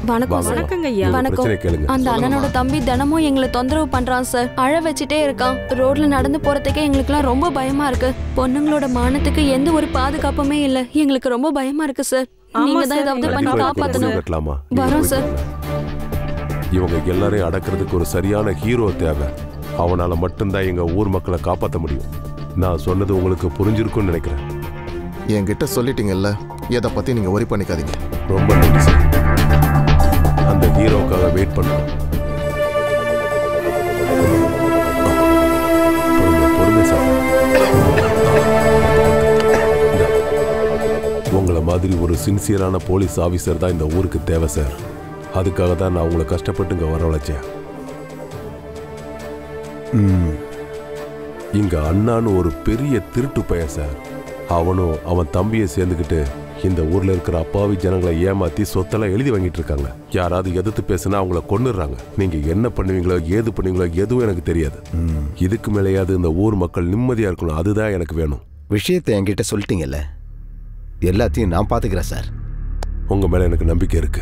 வணக்கம். வணக்கங்க ஐயா. வணக்கம். அந்த அண்ணனோட தம்பி தினமும் எங்களை தொந்தரவு பண்றான் சார். அழ வச்சுட்டே இருக்கான். ரோட்ல நடந்து போறதுக்கே எங்களுக்குலாம் ரொம்ப பயமா இருக்கு. பொண்ணுங்களோட மானத்துக்கு எந்த ஒரு பாதுகாப்புமே இல்ல. எங்களுக்கு ரொம்ப பயமா இருக்கு சார். நீங்க தான் ஏதாவது பண்ணி காப்பாத்தணும். வரோம் சார். இவங்க எல்லாரையும் அடக்கிறதுக்கு ஒரு சரியான ஹீரோ தேவை. அவனால மட்டும்தான் எங்க ஊர் மக்களை காப்பாற்ற முடியும். நான் சொன்னது உங்களுக்கு புரிஞ்சிருக்கும்னு நினைக்கிறேன். என்கிட்ட சொல்லிட்டீங்கல்ல. எதை பத்தி நீங்க ஒரி பண்ணிக்காதீங்க. ரொம்ப நன்றி சார். அந்த ஹீரோக்காக வெயிட் பண்ணுறோம் உங்களை மாதிரி ஒரு சின்சியரான போலீஸ் ஆஃபீஸர் தான் இந்த ஊருக்கு தேவை சார் அதுக்காக தான் நான் உங்களை கஷ்டப்பட்டு இங்கே வரவழைச்சேன் இங்க அண்ணான்னு ஒரு பெரிய திருட்டு பையன் சார் அவனும் அவன் தம்பியை சேர்ந்துக்கிட்டு இந்த ஊர்ல இருக்கிற அப்பாவி ஜனங்களை ஏமாத்தி சொத்தெல்லாம் எழுதி வாங்கிட்டு இருக்காங்க. யாராவது எதிர்த்து பேசினா அவங்கள கொன்னுடுறாங்க. நீங்க என்ன பண்ணுவீங்களோ ஏது பண்ணுவீங்களோ எதுவும் எனக்கு தெரியாது. இதுக்கு மேலேயாவது இந்த ஊர் மக்கள் நிம்மதியா இருக்கணும். அதுதான் எனக்கு வேணும். விஷயத்தை என்கிட்ட சொல்லிட்டீங்கல்ல? எல்லாத்தையும் நான் பாத்துக்கிறேன் சார். உங்க மேல எனக்கு நம்பிக்கை இருக்கு.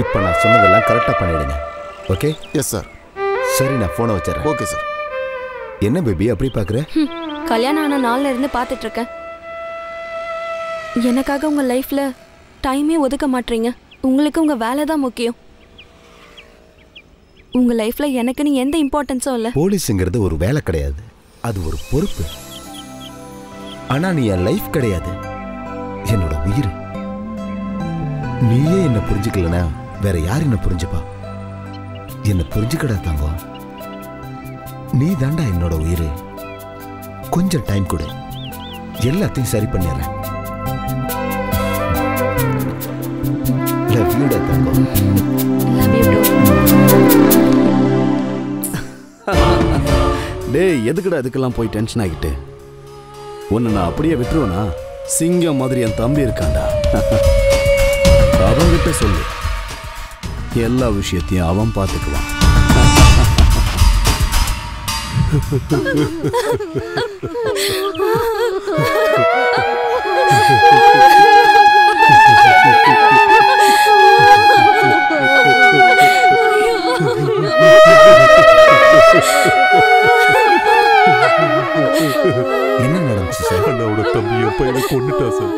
இப்போ நான் சொன்னதெல்லாம் கரெக்டாக பண்ணிடுங்க. ஓகே எஸ் சார் சரி நான் ஃபோனை வச்சிடறேன். ஓகே சார் என்ன பேபி அப்படி பார்க்குற கல்யாணம் ஆன நாள்ல இருந்து பார்த்துட்டு இருக்கேன் எனக்காக உங்க லைஃப்ல டைமே ஒதுக்க மாட்டீங்க உங்களுக்கு உங்க வேலை தான் முக்கியம். உங்க லைஃப்ல எனக்குன்னு எந்த இம்பார்ட்டன்ஸும் இல்லை. போலீஸுங்கிறது ஒரு வேலை கிடையாது. அது ஒரு பொறுப்பு. ஆனா நீ என் லைஃப் கிடையாது. என்னோட உயிர். நீயே என்ன புரிஞ்சுக்கலனா? வேற யார் என்ன புரிஞ்சுப்பா? என்ன புரிஞ்சுக்கடா தங்கம். நீ தாண்டா என்னோட உயிர். கொஞ்சம் டைம் கொடு. எல்லாத்தையும் சரி பண்ணிடுறேன். Love you டா தங்கம். [laughs] டேய் எதுக்குடா இதுக்கெல்லாம் போய் டென்ஷன் ஆகிட்டு? உன்னை நான் அப்படியே விட்டுருவேனா? சிங்கம் மாதிரி என் தம்பி இருக்கான்டா. [laughs] அவன்கிட்ட சொல்லு. எல்லா விஷயத்தையும் அவன் பார்த்துக்குவான் என்ன நடந்துச்சு சார்? அண்ணாவோட தம்பி என் பையனை கொண்டுட்டா சார்?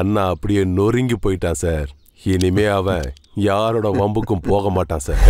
அண்ணா அப்படியே நொறுங்கி போயிட்டான் சார். இனிமே அவன் யாரோட வம்புக்கும் போக மாட்டான் சார்.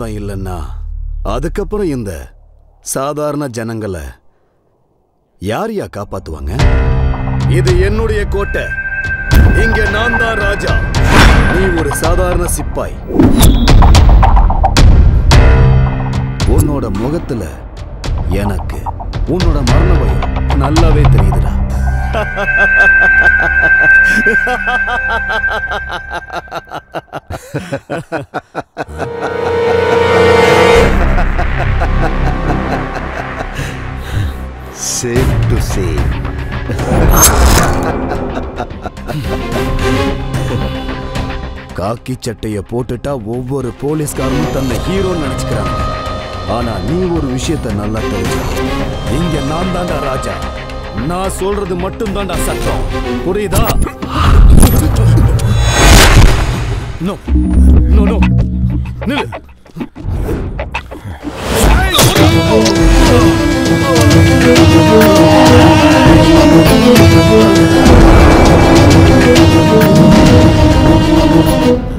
உத்தரவாதம் இல்லைன்னா அதுக்கப்புறம் இந்த சாதாரண ஜனங்களை யார் யா காப்பாத்துவாங்க? இது என்னுடைய கோட்டை. இங்க நான் தான் ராஜா. நீ ஒரு சாதாரண சிப்பாய். உன்னோட முகத்துல எனக்கு உன்னோட மரண பயம் நல்லாவே தெரியுதுடா. [laughs] டு சேவ் காக்கி சட்டைய போட்டுட்டா ஒவ்வொரு போலீஸ்காரனும் தன்னை ஹீரோன்னு நினைச்சுக்கிறாங்க. ஆனா நீ ஒரு விஷயத்த நல்லா தெரிஞ்சு இங்க நான் தான்டா ராஜா. நான் சொல்றது மட்டும் தான்டா சட்டம். புரியுதா? நோ நோ நோ நில்லு. Oh Thank you.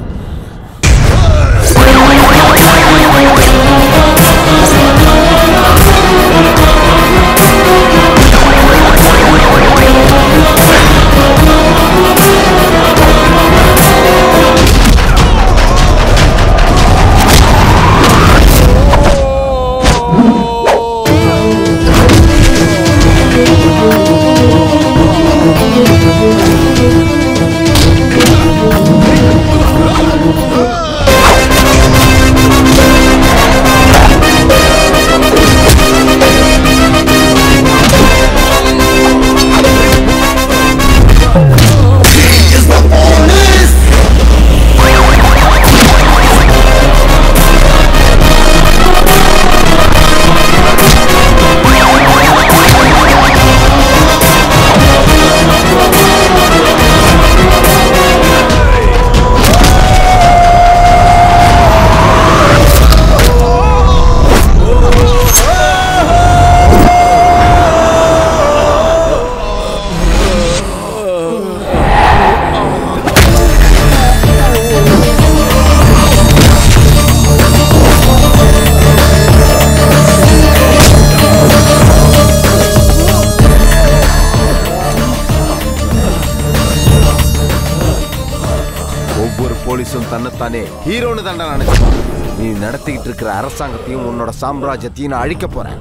போலீஸும் தன்னைத்தானே ஹீரோன்னு தாண்டா நினைச்சான். நீ நடத்திக்கிட்டு இருக்கிற அரசாங்கத்தையும் உன்னோட சாம்ராஜ்யத்தையும் நான் அழிக்க போறேன்.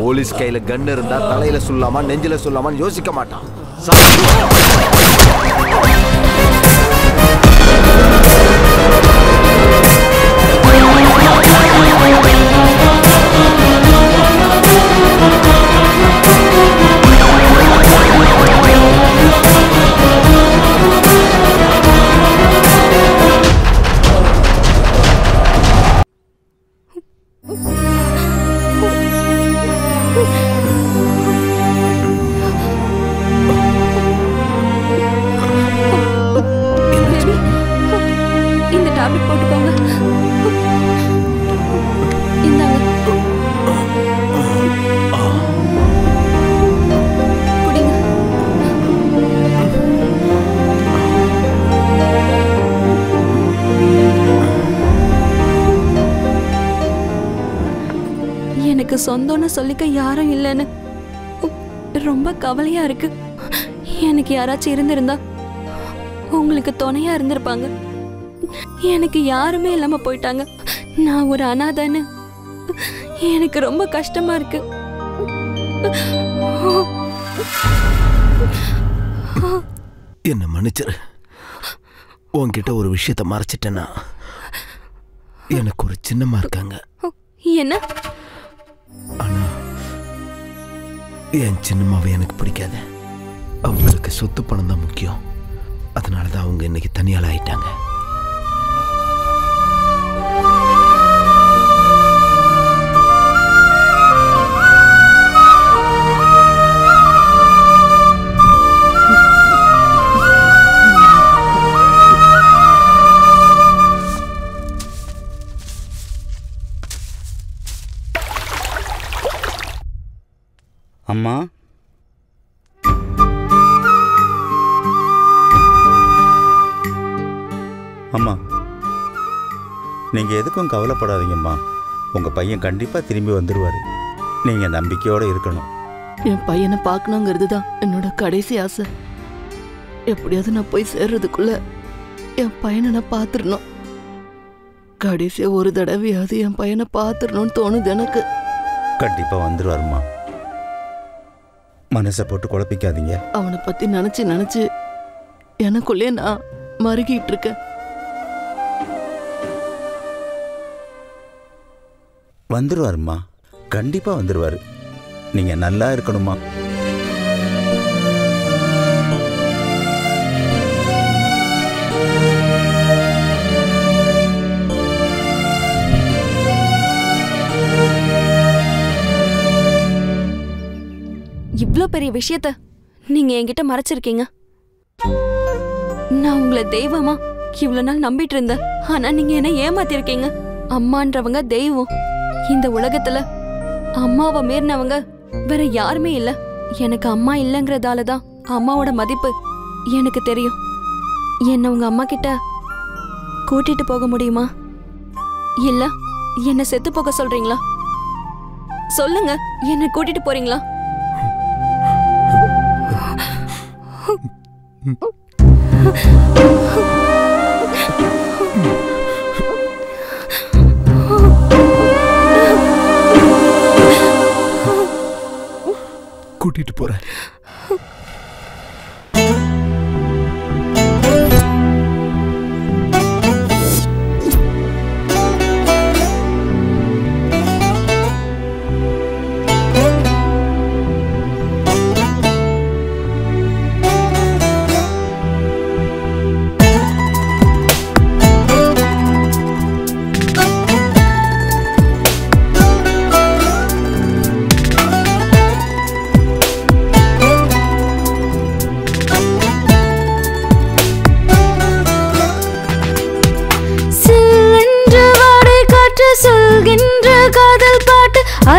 போலீஸ் கையில கன் இருந்தா தலையில சொல்லாமா நெஞ்சில சொல்லாமான்னு யோசிக்க மாட்டான். இந்த கவலையா இருக்கு. எனக்கு யாராச்சும் இருந்திருந்தா உங்களுக்கு துணையா இருந்திருப்பாங்க. எனக்கு யாருமே இல்லாம போயிட்டாங்க. நான் ஒரு அனாதைன்னு எனக்கு ரொம்ப கஷ்டமா இருக்கு. என்ன மன்னிச்சிரு. உன்கிட்ட ஒரு விஷயத்த மறைச்சிட்டேன்னா எனக்கு ஒரு சின்னம்மா இருக்காங்க. என்ன? என் சின்னம்மாவை எனக்கு பிடிக்காது. அவங்களுக்கு சொத்து பணம் தான் முக்கியம். அதனால தான் அவங்க இன்னைக்கு தனியால் ஆயிட்டாங்க. அம்மா. அம்மா நீங்கள் எதுக்கும் கவலைப்படாதீங்கம்மா. உங்கள் பையன் கண்டிப்பாக திரும்பி வந்துடுவார் நீங்கள் நம்பிக்கையோடு இருக்கணும். என் பையனை பார்க்கணுங்கிறது தான் என்னோட கடைசி ஆசை. எப்படியாவது நான் போய் சேர்றதுக்குள்ள என் பையனை நான் பார்த்துடணும். கடைசியா ஒரு தடவையாவது என் பையனை பார்த்துடணும்னு தோணுது எனக்கு. கண்டிப்பாக வந்துடுவாருமா மனசை போட்டு குழப்பிக்காதீங்க. அவனை பத்தி நினைச்சு நினைச்சு எனக்குள்ளே நான் மருகிட்டு இருக்கேன். வந்துடுவாருமா கண்டிப்பாக வந்துடுவார் நீங்கள் நல்லா இருக்கணுமா இவ்ளோ பெரிய விஷயத்த நீங்க என்கிட்ட மறைச்சிருக்கீங்க? நான் உங்களை தெய்வமா இவ்வளவு நாள் நம்பிட்டு இருந்தேன். ஆனா நீங்க என்ன ஏமாத்திருக்கீங்க. அம்மான்றவங்க தெய்வம். இந்த உலகத்துல அம்மாவை மீறினவங்க வேற யாருமே இல்ல. எனக்கு அம்மா இல்லைங்கிறதால தான் அம்மாவோட மதிப்பு எனக்கு தெரியும். என்ன உங்க அம்மா கிட்ட கூட்டிட்டு போக முடியுமா? இல்ல என்ன செத்து போக சொல்றீங்களா? சொல்லுங்க என்ன கூட்டிட்டு போறீங்களா? [laughs] கூட்டிட்டு போறேன்.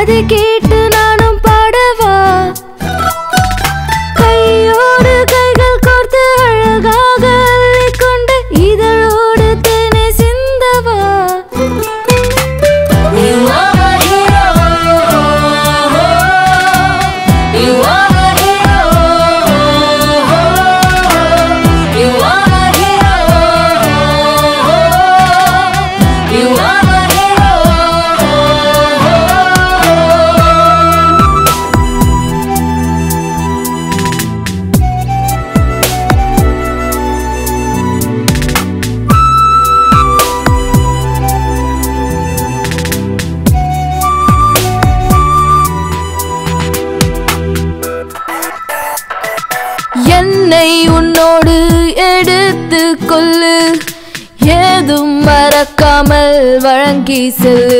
அதை கேட்டு Basil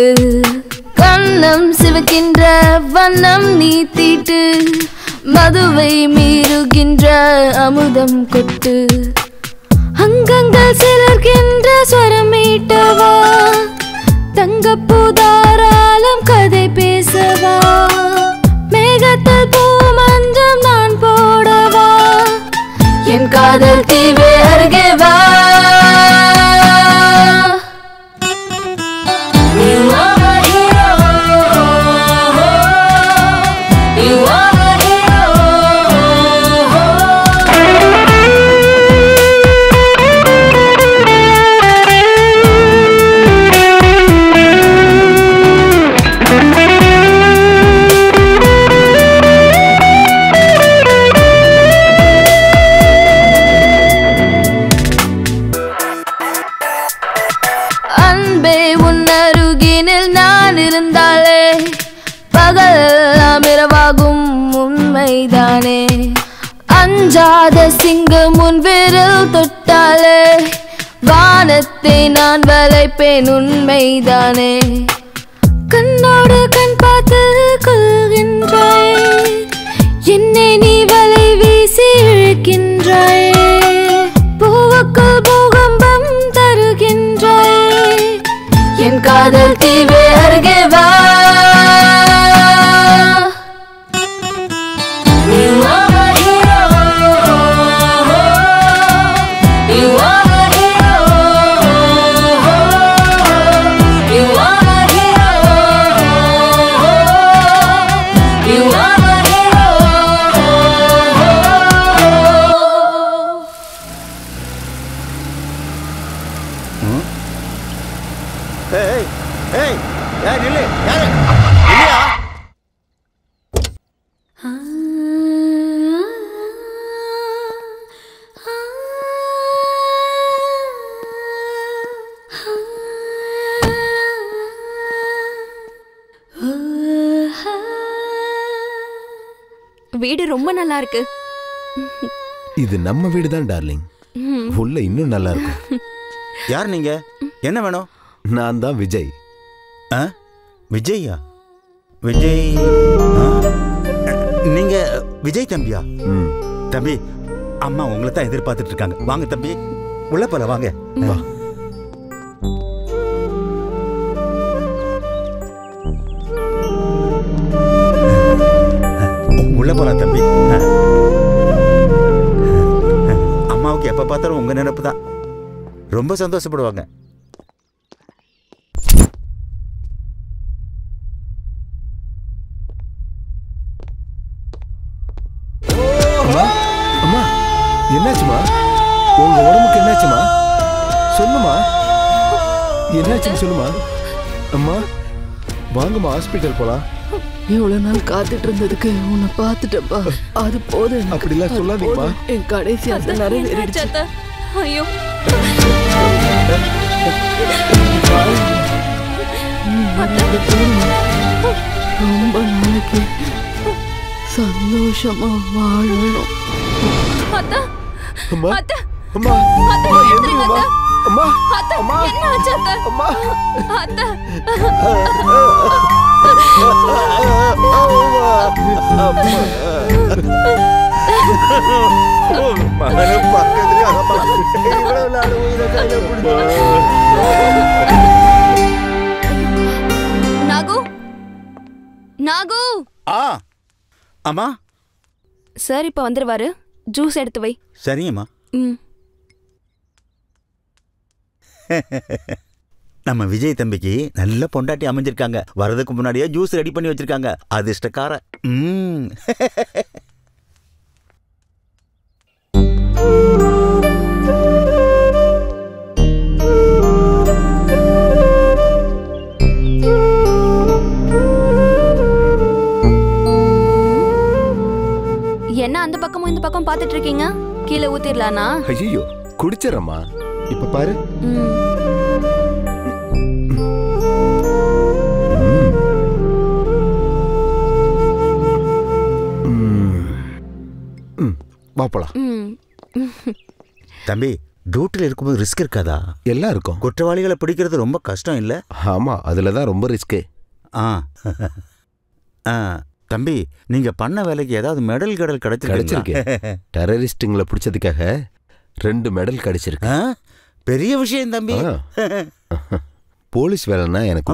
என் நல்லா இருக்கு இது நம்ம வீடு தான் டார்லிங். உள்ள இன்னும் நல்லா இருக்கும் யார் நீங்க? என்ன வேணும்? நான் தான் விஜய். ஆ? விஜய்யா? விஜய்? நீங்க விஜய் தம்பியா? தம்பி அம்மா உங்களை தான் எதிர்பார்த்துட்டு இருக்காங்க. வாங்க தம்பி உள்ள போல வாங்க. வா. உள்ள போலாம் தம்பி. அம்மாவுக்கு எப்போ பார்த்தாலும் உங்க நினப்பு தான். ரொம்ப சந்தோஷப்படுவாங்க. அம்மா அம்மா என்னாச்சுமா உங்க உடம்புக்கு என்னாச்சுமா சொல்லுமா என்னாச்சுன்னு சொல்லுமா அம்மா வாங்கம்மா ஹாஸ்பிட்டல் போலாம். இவ்வளவு நாள் காத்துட்டு இருந்ததுக்கு உன்னை பார்த்துட்டப்பா அது போதும் எனக்கு. அப்படிலாம் சொல்லாதீங்கம்மா. என் கடைசி ஆசை நிறைவேறிடுச்சு ஐயோ. ரொம்ப நாளைக்கு சந்தோஷமா வாழணும். அத்தா. அம்மா. அத்தா. அம்மா. அம்மா. அம்மா அம்மா. என்ன ஆச்சு அத்தா? அம்மா. அத்தா. மகனும் பக்கத்துலயே அகப்பா. இவ்வளவு நாள் உயிரை கையில பிடிச்சு. நாகு? நாகு? ஆ அம்மா. சார் இப்ப வந்துருவாரு. ஜூஸ் எடுத்து வை. சரிங்கம்மா. ம். நம்ம விஜய் தம்பிக்கு நல்ல பொண்டாட்டி அமைஞ்சிருக்காங்க. வரதுக்கு முன்னாடியே ஜூஸ் ரெடி பண்ணி வச்சிருக்காங்க. அதிர்ஷ்டக்கார. ம். என்ன அந்த பக்கமும் இந்த பக்கம் பார்த்துட்டு இருக்கீங்க? கீழே ஊத்திரலானா ஐயோ குடிச்சிடறம்மா. இப்ப பாரு. வா போலாம். தம்பி டியூட்டியில் இருக்கும்போது ரிஸ்க் இருக்காதா? எல்லாம் இருக்கும். குற்றவாளிகளை பிடிக்கிறது ரொம்ப கஷ்டம் இல்லை? ஆமாம் அதில் தான் ரொம்ப ரிஸ்க்கு ஆ. ஆ. தம்பி நீங்க பண்ண வேலைக்கு ஏதாவது மெடல் கடல் கிடைச்சிருக்கு கிடைச்சிருக்கு டெரரிஸ்ட்டுங்களை [laughs] பிடிச்சதுக்காக ரெண்டு மெடல் கிடைச்சிருக்கு. பெரிய விஷயம் தம்பி. [laughs] போலீஸ் வேலைன்னா எனக்கு.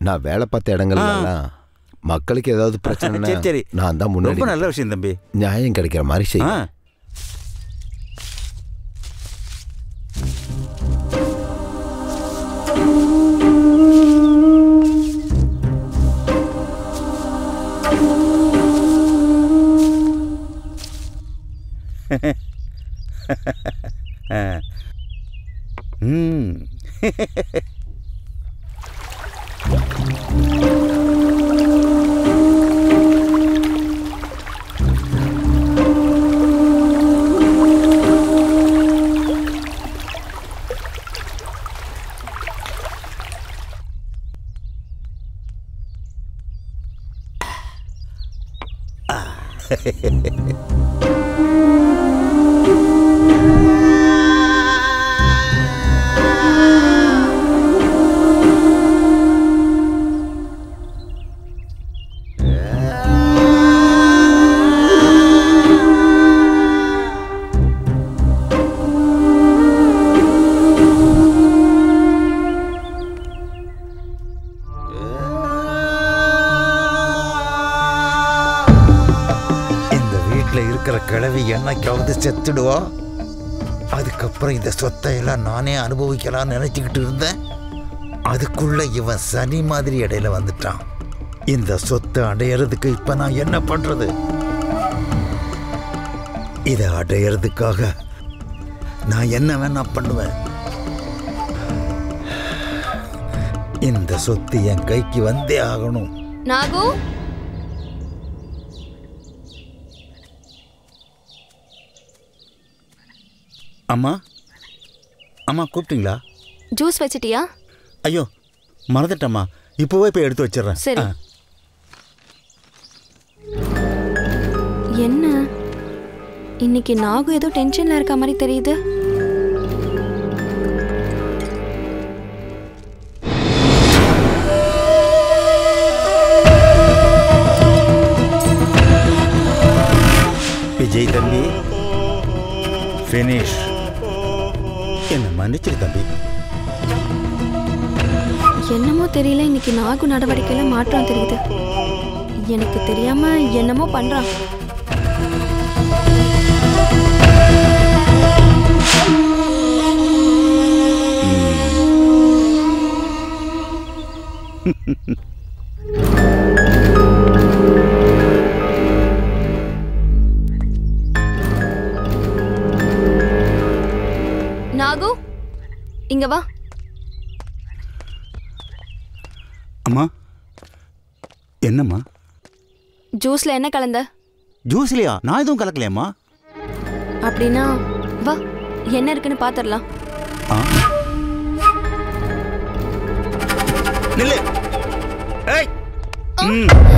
நான் வேலை பார்த்த இடங்கள்லாம் மக்களுக்கு ஏதாவது பிரச்சனை சரி. நான் தான் முன்னாடி நல்ல விஷயம் தம்பி நியாயம் கிடைக்கிற மாதிரி ஆ செய்யும் ஆ. ம் இந்த [laughs] [laughs] என்னைக்காவது செத்துடுவா. அதுக்கப்புறம் இந்த சொத்தையெல்லாம் நானே அனுபவிக்கலாம்னு நினச்சிக்கிட்டு இருந்தேன். அதுக்குள்ள இவன் சனி மாதிரி இடையில வந்துட்டான். இந்த சொத்தை அடையிறதுக்கு இப்ப நான் என்ன பண்றது? இதை அடையிறதுக்காக நான் என்ன வேணா பண்ணுவேன். இந்த சொத்து என் கைக்கு வந்தே ஆகணும். நாகு? அம்மா? அம்மா கூப்பிட்டீங்களா? ஜூஸ் வச்சிட்டியா? ஐயோ மறந்துட்டம்மா. இப்போவே போய் எடுத்து வச்சிடுறேன். சரி. என்ன? இன்னைக்கு நாகு ஏதோ டென்ஷன்ல இருக்க மாதிரி தெரியுது. விஜய் தம்பி ஃபினிஷ் என்ன மன்னிச்சிரு தம்பி. என்னமோ தெரியல இன்னைக்கு நாகு நடவடிக்கையில மாற்றம் தெரியுது. எனக்கு தெரியாம என்னமோ பண்றான். நாகு [laughs] இங்க வா. அம்மா என்னம்மா? ஜூஸ்ல என்ன கலந்த? ஜூஸ்லையா? நான் எதுவும் கலக்கலையம்மா. அப்படின்னா வா என்ன இருக்குன்னு பாத்திரலாம். நில்லு. ஏய்! ம்.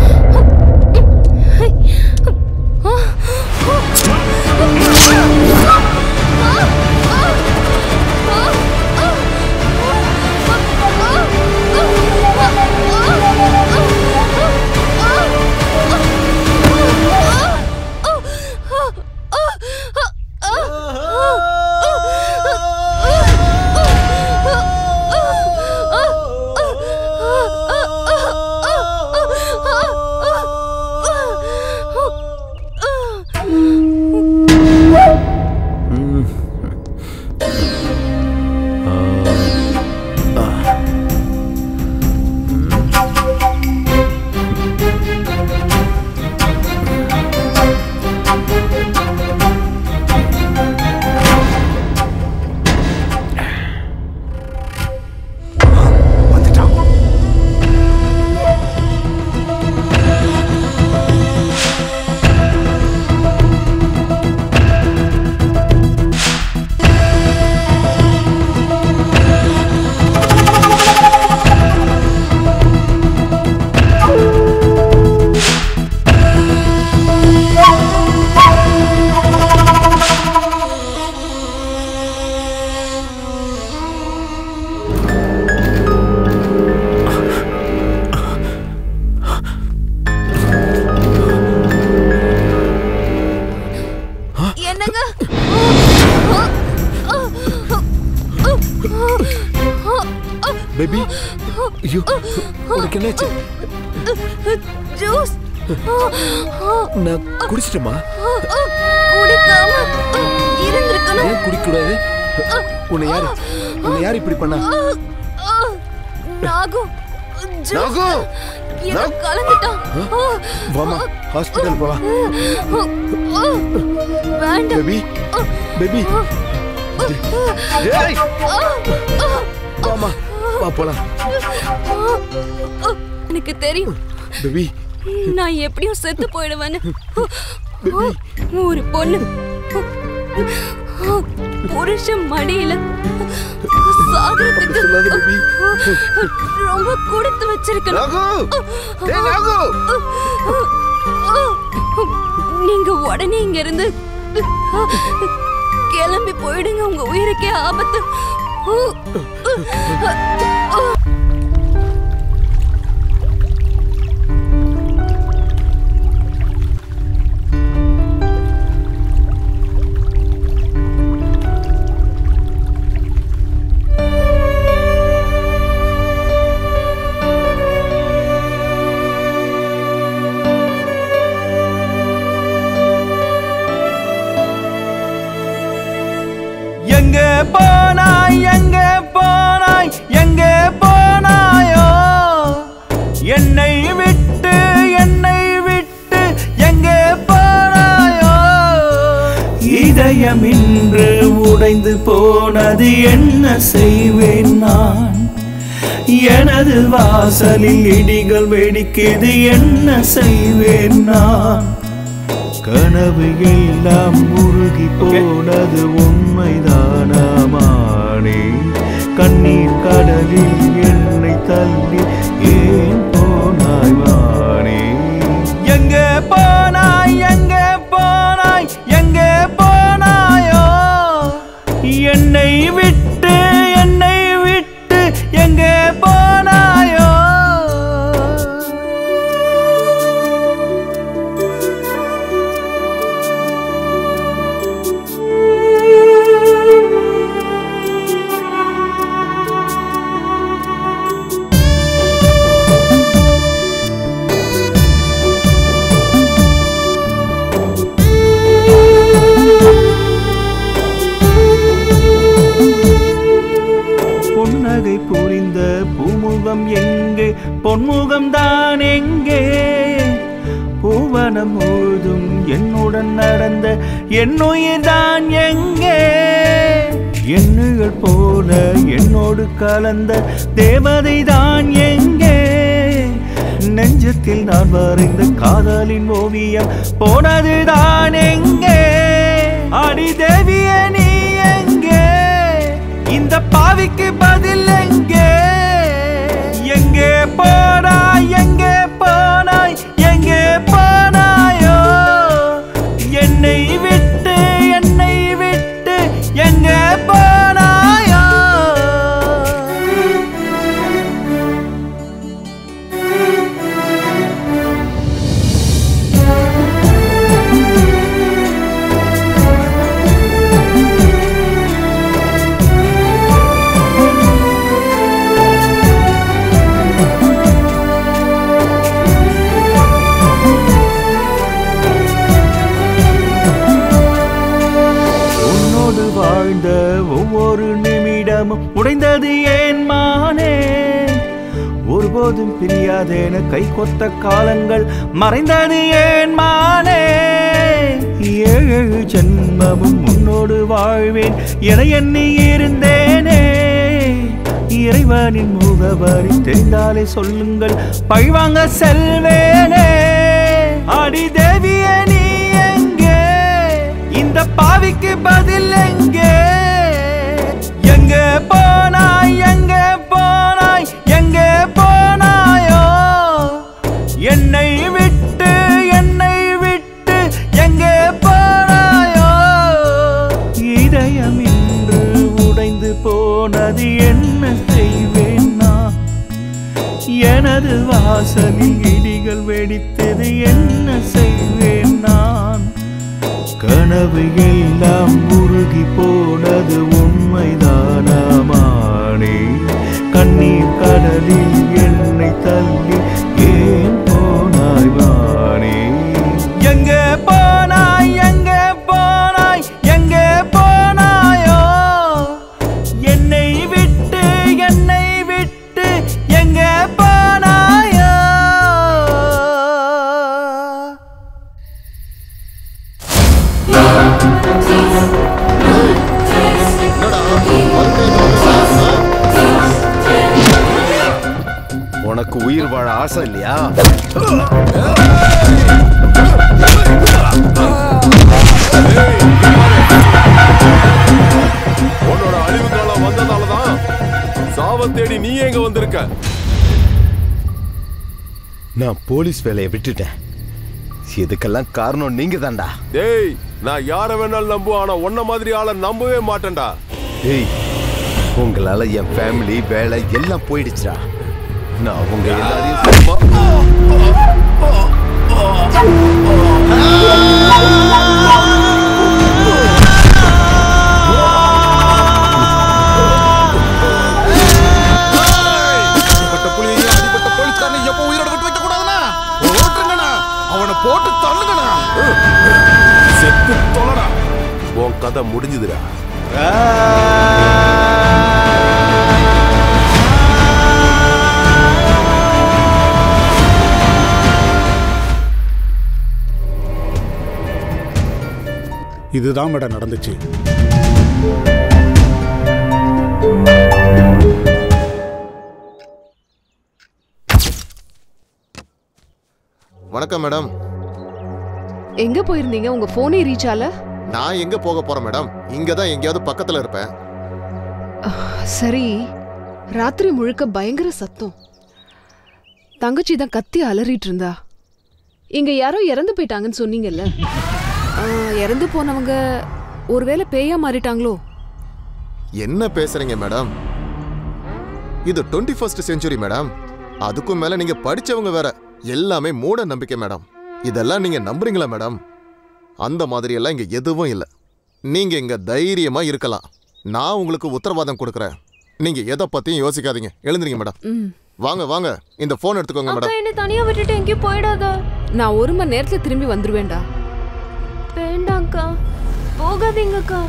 போயிடுவேன்னு ஒரு பொண்ணு. புருஷன் மடியில ரொம்ப கொடுத்து வச்சிருக்கணும். நீங்க உடனே இங்க இருந்து கிளம்பி போயிடுங்க. உங்க உயிருக்கே ஆபத்து. எனது வாசலில் இடிகள் வெடிக்குது என்ன செய்வேன் நான்? கனவு எல்லாம் முருகி போனது உண்மைதானமானே கண்ணீர் கடலில் என்னை தள்ளி ஏன் போனாய் மானே? எங்கே போனாய் எங்கே போனாய் எங்கே போனாயோ? என்னை விட்டு என்னை விட்டு எங்கே பொன்முகம் தான் எங்கே? பூவனம் முழுதும் என்னுடன் நடந்த என்னுயிர் தான் எங்கே? எண்ணுகள் போல என்னோடு கலந்த தேவதை தான் எங்கே? நெஞ்சத்தில் நான் வரைந்த காதலின் ஓவியம் போனது தான் எங்கே? அடி தேவிய நீ எங்கே? இந்த பாவிக்கு பதில் எங்கே? போனாய் எங்கே போனாய் எங்கே போனாயோ? என்னை விட்டு எப்போதும் பிரியாதேன கை கொத்த காலங்கள் மறைந்தது ஏன் மானே? ஏழு ஜென்மமும் உன்னோடு வாழ்வேன் என எண்ணி இருந்தேனே. இறைவனின் முகவரி தெரிந்தாலே சொல்லுங்கள் பழிவாங்க செல்வேனே. அடி தேவிய நீ எங்கே? இந்த பாவிக்கு பதில் எங்கே? எங்கே போனாய் எங்கே எனது வாசலில் இடிகள் வெடித்தது என்ன செய்வேன் நான்? கனவு எல்லாம் உருகி போனது உண்மைதானமானே கண்ணீர் கடலில் என்னை தள்ளி வாழ ஆசை இல்லையா? உன்னோட அழிவு காலம் வந்ததாலதான் சாவ தேடி நீ எங்க வந்திருக்க? நான் போலீஸ் வேலையை விட்டுட்டேன். இதுக்கெல்லாம் காரணம் நீங்க தான்டா டேய் நான் யார வேணாலும் நம்புவேன் ஆனா உன்ன மாதிரி ஆளை நம்பவே மாட்டேன்டா. ஏய் உங்களால என் ஃபேமிலி வேலை எல்லாம் போயிடுச்சுடா. நான் உங்க எல்லாரையும் போட்டு தள்ளுங்கண்ணா செத்து தொலைடா. உன் கதை முடிஞ்சுதுடா. இதுதான் மேடம் நடந்துச்சு. வணக்கம் மேடம். எங்க போயிருந்தீங்க? உங்க போனே ரீச் ஆல நான் எங்க போக போறேன் மேடம்? இங்க தான் எங்கேயாவது பக்கத்துல இருப்பேன். சரி. ராத்திரி முழுக்க பயங்கர சத்தம். தங்கச்சி தான் கத்தி அலறிட்டு இருந்தா. இங்க யாரோ இறந்து போயிட்டாங்கன்னு சொன்னீங்கல்ல. இறந்து போனவங்க ஒருவேளை பேயா மாறிட்டாங்களோ? என்ன பேசுறீங்க மேடம்? இது டுவெண்ட்டி ஃபர்ஸ்ட் செஞ்சுரி மேடம். அதுக்கும் மேல நீங்க படிச்சவங்க வேற. எல்லாமே மூட நம்பிக்கை மேடம். இதெல்லாம் நீங்க நம்புறீங்களா மேடம்? அந்த மாதிரி எல்லாம் இங்க எதுவும் இல்லை. நீங்க இங்க தைரியமா இருக்கலாம். நான் உங்களுக்கு உத்தரவாதம் கொடுக்குறேன். நீங்க எதை பத்தியும் யோசிக்காதீங்க. எழுந்துறீங்க மேடம். வாங்க வாங்க. இந்த போன் எடுத்துக்கோங்க மேடம். என்ன தனியா விட்டுட்டு எங்கேயும் போயிடாத. நான் ஒரு மணி நேரத்துல திரும்பி வந்துருவேன்டா. போகாதீங்கக்கா.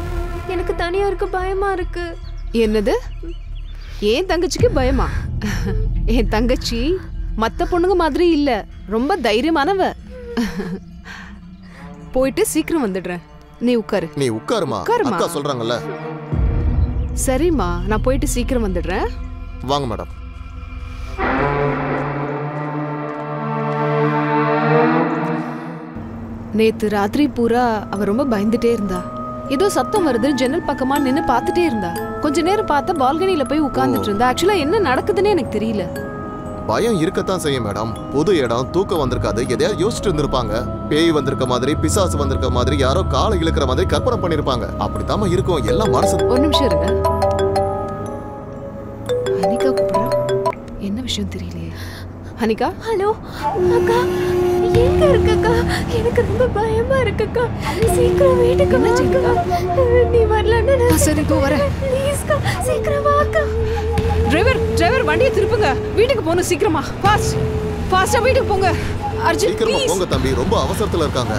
எனக்கு தனியா இருக்க பயமா இருக்கு. என்னது? என் தங்கச்சிக்கு பயமா? என் தங்கச்சி மத்த பொண்ணுங்க மாதிரி இல்ல. ரொம்ப தைரியமானவ. போயிட்டு சீக்கிரம் வந்துடுறேன். நீ உட்காரு. நீ உட்காருமா? உட்காருமா. அக்கா சொல்றாங்கல்ல. சரிம்மா நான் போயிட்டு சீக்கிரம் வந்துடுறேன். வாங்க மேடம். நேத்து ராத்திரி பூரா அவ ரொம்ப பயந்துட்டே இருந்தா. ஏதோ சத்தம் வருது ஜன்னல் பக்கமா நின்னு பார்த்துட்டே இருந்தா. கொஞ்ச நேரம் பார்த்தா பால்கனில போய் உட்கார்ந்துட்டு இருந்தா. ஆக்சுவலா என்ன நடக்குதுன்னு எனக்கு தெரியல. பயம் இருக்கத்தான் செய்யும் மேடம். புது இடம் தூக்கம் வந்திருக்காது. எதையாவது யோசிச்சுட்டு இருந்திருப்பாங்க. பேய் வந்திருக்க மாதிரி பிசாசு வந்திருக்க மாதிரி யாரோ காலை இழுக்கிற மாதிரி கற்பனை பண்ணிருப்பாங்க. அப்படித்தாம்மா இருக்கும். எல்லாம் மனசு ஒரு நிமிஷம் இருங்க. அனிகா கூப்பிடுறா. என்ன விஷயம் தெரியலையே அனிகா ஹலோ அக்கா எங்க இருக்கக்கா? எனக்கு ரொம்ப பயமா இருக்குக்கா. சீக்கிரம் வீட்டுக்கு வாக்கா நீ வரலன்னு சரி தோ வரேன். ப்ளீஸ்க்கா சீக்கிரம் வாக்கா. டிரைவர் டிரைவர் வண்டியை திருப்புங்க. வீட்டுக்கு போகணும் சீக்கிரமா. ஃபாஸ்ட் ஃபாஸ்டா வீட்டுக்கு போங்க. அர்ஜுன் சீக்கிரமா ப்ளீஸ் போங்க தம்பி. ரொம்ப அவசரத்துல இருக்காங்க.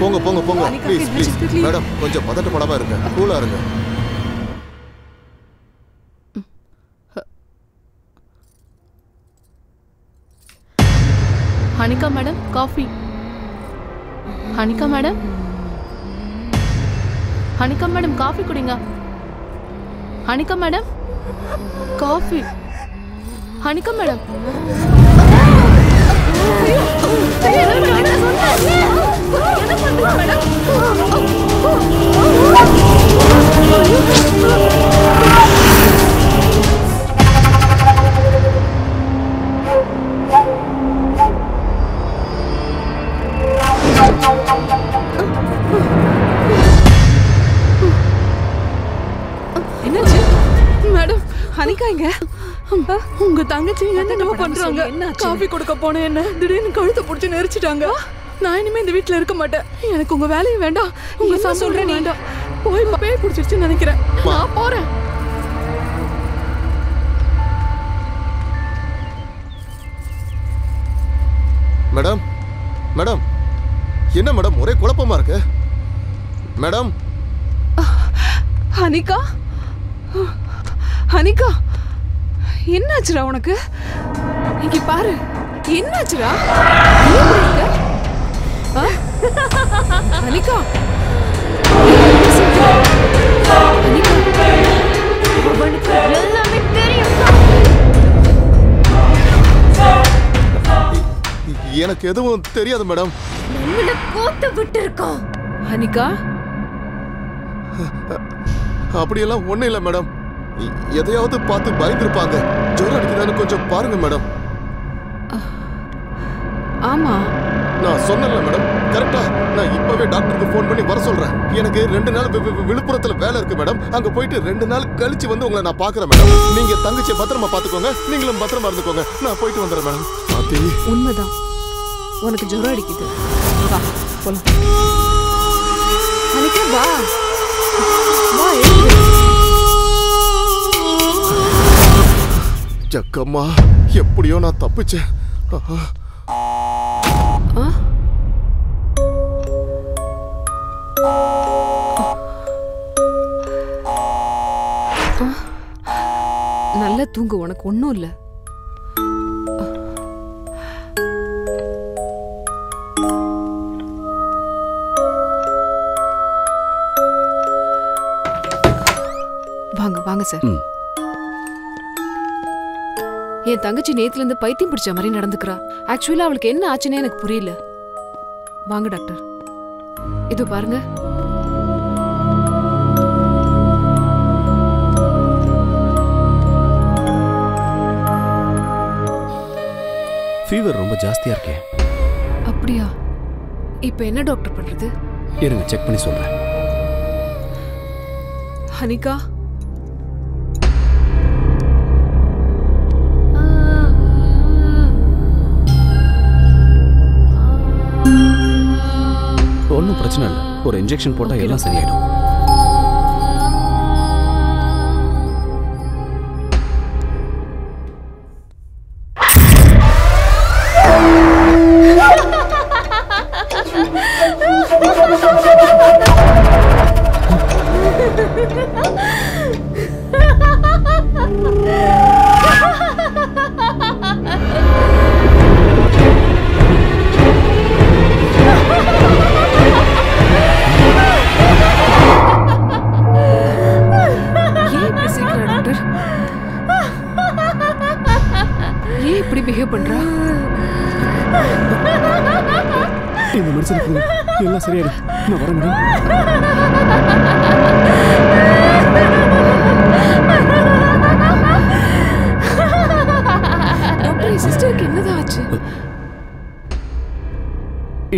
போங்க போங்க போங்க. Please please. மேடம் கொஞ்சம் பதட்டப்படாம இருங்க. கூலா இருங்க. Hanika madam coffee. Hanika madam? Hanika madam coffee குடிங்க. Hanika madam coffee. Hanika madam. Madam? இங்க உங்க தங்கச்சி என்னென்னமோ பண்றாங்க? காஃபி கொடுக்க போனேன் என்ன திடீர்னு கழுத்தை பிடிச்சி நெரிச்சிட்டாங்க. நான் இனிமே இந்த வீட்ல இருக்க மாட்டேன். எனக்கு உங்க வேலையும் வேண்டாம். உங்க நீ? வேண்டாம். போய் பேய் பிடிச்சிருச்சுன்னு நினைக்கிறேன். நான் போறேன். மேடம் மேடம் என்ன மேடம்? ஒரே குழப்பமா இருக்கு. மேடம்? ஹனிகா? ஹனிகா என்னாச்சுடா உனக்கு? இங்க பாரு என்னாச்சுடா? அவனுக்கு எல்லாமே தெரியும். எனக்கு எதுவும் தெரியாது மேடம். நம்மள கோத்து விட்டு இருக்கோம் அனிகா அப்படியெல்லாம் ஒண்ணும் இல்ல மேடம். எதையாவது பார்த்து பயந்துருப்பாங்க. ஜுரம் அடிக்குதான்னு கொஞ்சம் பாருங்க மேடம். ஆமா. நான் சொன்னேன்ல மேடம். கரெக்டா. நான் இப்பவே டாக்டருக்கு ஃபோன் பண்ணி வர சொல்றேன். எனக்கு ரெண்டு நாள் விழுப்புரத்துல வேலை இருக்கு மேடம். அங்க போயிட்டு ரெண்டு நாள் கழிச்சு வந்து உங்களை நான் பாக்குறேன் மேடம். நீங்க தங்கச்சியை பத்திரமா பாத்துக்கோங்க நீங்களும் பத்திரமா இருந்துக்கோங்க. நான் போயிட்டு வந்துடுறேன் மேடம். பாத்தி. உண்மைதான். உனக்கு ஜுரம் அடிக்குது. வா போலாம். வா. ஜக்கம்மா எப்படியோ நான் தப்பிச்சேன். நல்லா தூங்கு உனக்கு ஒன்றும் இல்லை. வாங்க வாங்க சார். என் தங்கச்சி நேத்துல இருந்து பைத்தியம் பிடிச்ச மாதிரி நடந்துக்கிறா. ஆக்சுவலா அவளுக்கு என்ன ஆச்சுன்னே எனக்கு புரியல. வாங்க டாக்டர். இது பாருங்க. ஃபீவர் ரொம்ப ஜாஸ்தியா இருக்கே. அப்படியா? இப்போ என்ன டாக்டர் பண்றது? இருங்க செக் பண்ணி சொல்றேன். ஹனிகா? பிரச்சனை இல்லை. ஒரு இன்ஜெக்ஷன் போட்டால் எல்லாம் சரியாயிடும்.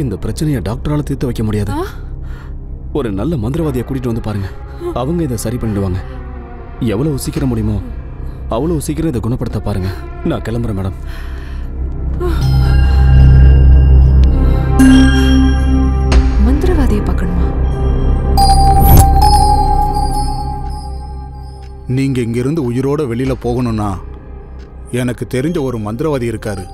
இந்த பிரச்சனையை டாக்டரால தீர்த்து வைக்க முடியாது? ஒரு நல்ல மந்திரவாதியை கூட்டிட்டு வந்து பாருங்க. அவங்க இதை சரி பண்ணிடுவாங்க. எவ்வளவு சீக்கிரம் முடியுமோ அவ்வளவு சீக்கிரம் இதை குணப்படுத்த பாருங்க. நான் கிளம்புறேன் மேடம். மந்திரவாதியை பார்க்கணுமா? நீங்க இங்கிருந்து உயிரோட வெளியில போகணும்னா எனக்கு தெரிஞ்ச ஒரு மந்திரவாதி இருக்காரு.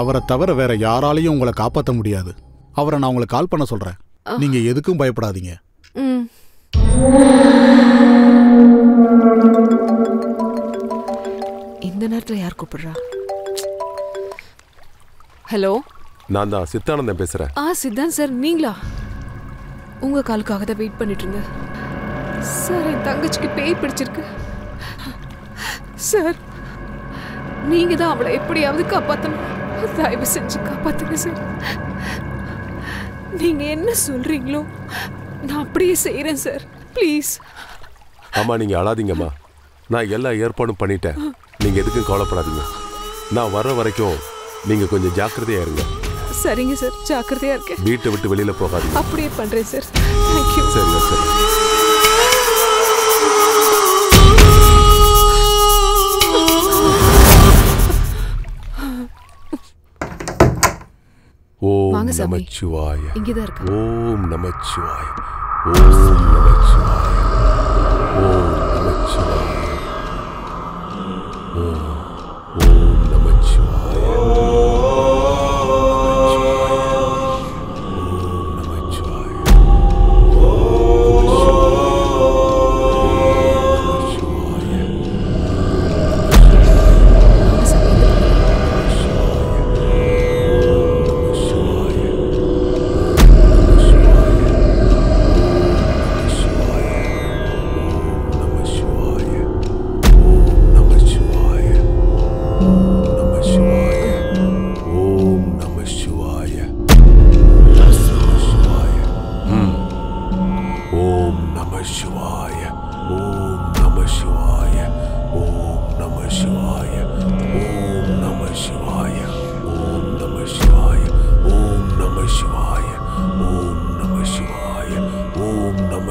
அவரை தவிர வேற யாராலையும் உங்களை காப்பாற்ற முடியாது. அவரை நான் உங்களுக்கு கால் பண்ண சொல்றேன். நீங்க எதுக்கும் பயப்படாதீங்க. இந்த நேரத்துல யார் கூப்பிடுறா? ஹலோ? நான் தான் சித்தானந்தன் பேசுறேன். ஆ சித்தாந்த் சார் நீங்களா? உங்க காலுக்காக தான் வெயிட் பண்ணிட்டு இருந்தேன். சார் என் தங்கச்சிக்கு பேய் பிடிச்சிருக்கு. சார் நீங்க தான் அவளை எப்படியாவது காப்பாத்தணும். தயவு செஞ்சு காப்பாத்துங்க சார். நீங்க என்ன சொல்றீங்களோ நான் அப்படியே செய்யறேன் சார். ப்ளீஸ் அம்மா நீங்க அழாதீங்கம்மா. நான் எல்லா ஏற்பாடும் பண்ணிட்டேன். நீங்க எதுக்கும் கவலைப்படாதீங்க. நான் வர்ற வரைக்கும் நீங்க கொஞ்சம் ஜாக்கிரதையா இருங்க. சரிங்க சார். ஜாக்கிரதையா இருக்கேன். வீட்டை விட்டு வெளியில போகாதீங்க. அப்படியே பண்றேன் சார். தேங்க்யூ சரி சரி. வாங்க சாமி. நமச்சிவாய. இங்கதான் இருக்கு? ஓம் நமச்சிவாய. ஓம் நமச்சிவாய. ஓம் நமச்சிவாய.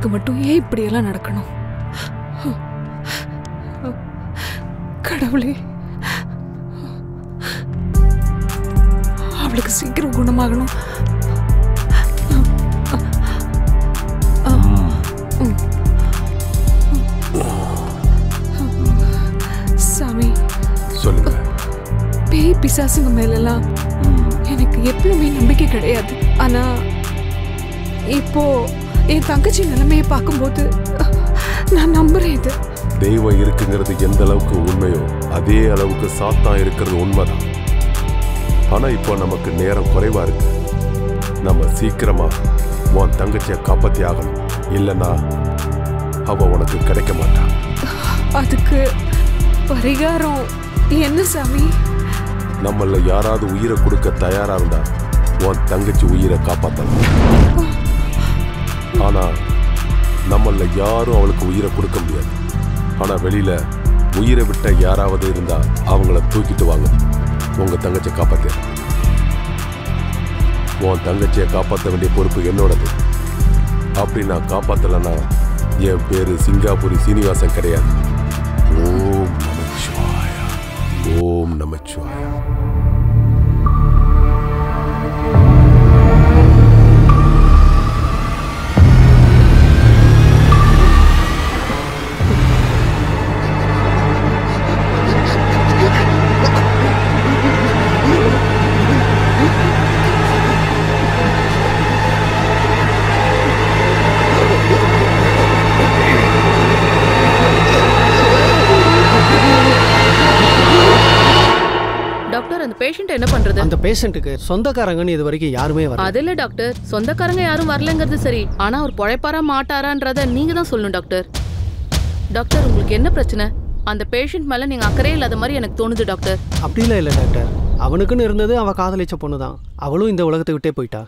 என் மட்டும் ஏன் இப்படியெல்லாம் நடக்கணும்? தங்கச்சி நிலைமையை பார்க்கும்போது நான் நம்புறேன் இது. தெய்வம் இருக்குங்கிறது எந்த அளவுக்கு உண்மையோ அதே அளவுக்கு சாத்தான் இருக்கிறது உண்மைதான். ஆனா இப்போ நமக்கு நேரம் குறைவா இருக்கு. நம்ம சீக்கிரமா உன் தங்கச்சியை காப்பாத்தி ஆகணும். இல்லைன்னா அவ உனக்கு கிடைக்க மாட்டா. அதுக்கு பரிகாரம் என்ன சாமி? நம்மள யாராவது உயிரை கொடுக்க தயாரா இருந்தா உன் தங்கச்சி உயிரை காப்பாத்தலாம். ஆனா நம்மள யாரும் அவளுக்கு உயிரை கொடுக்க முடியாது. ஆனா வெளியில உயிரை விட்ட யாராவது இருந்தா அவங்கள தூக்கிட்டு வாங்க. உங்க தங்கச்சியை காப்பாத்த உன் தங்கச்சியை காப்பாற்ற வேண்டிய பொறுப்பு என்னோடது. அப்படி நான் காப்பாற்றலைன்னா என் பேரு சிங்காபுரி சீனிவாசன் கிடையாது. ஓம் நமச்சிவாயா. ஓம் நமச்சிவாயா. பேஷண்ட் என்ன பண்றது? அந்த பேஷண்ட்டுக்கு சொந்தக்காரங்கன்னு இது வரைக்கும் யாருமே வரல. அது இல்ல டாக்டர் சொந்தக்காரங்க யாரும் வரலங்கிறது சரி. ஆனா அவர் பொழைப்பாரா மாட்டாரான்றத நீங்க தான் சொல்லணும் டாக்டர் டாக்டர் உங்களுக்கு என்ன பிரச்சனை? அந்த பேஷண்ட் மேல நீங்க அக்கறையே இல்லாத மாதிரி எனக்கு தோணுது டாக்டர் அப்படிலாம் இல்லை டாக்டர் அவனுக்குன்னு இருந்தது அவ காதலிச்ச பொண்ணு தான் அவளும் இந்த உலகத்தை விட்டே போயிட்டா.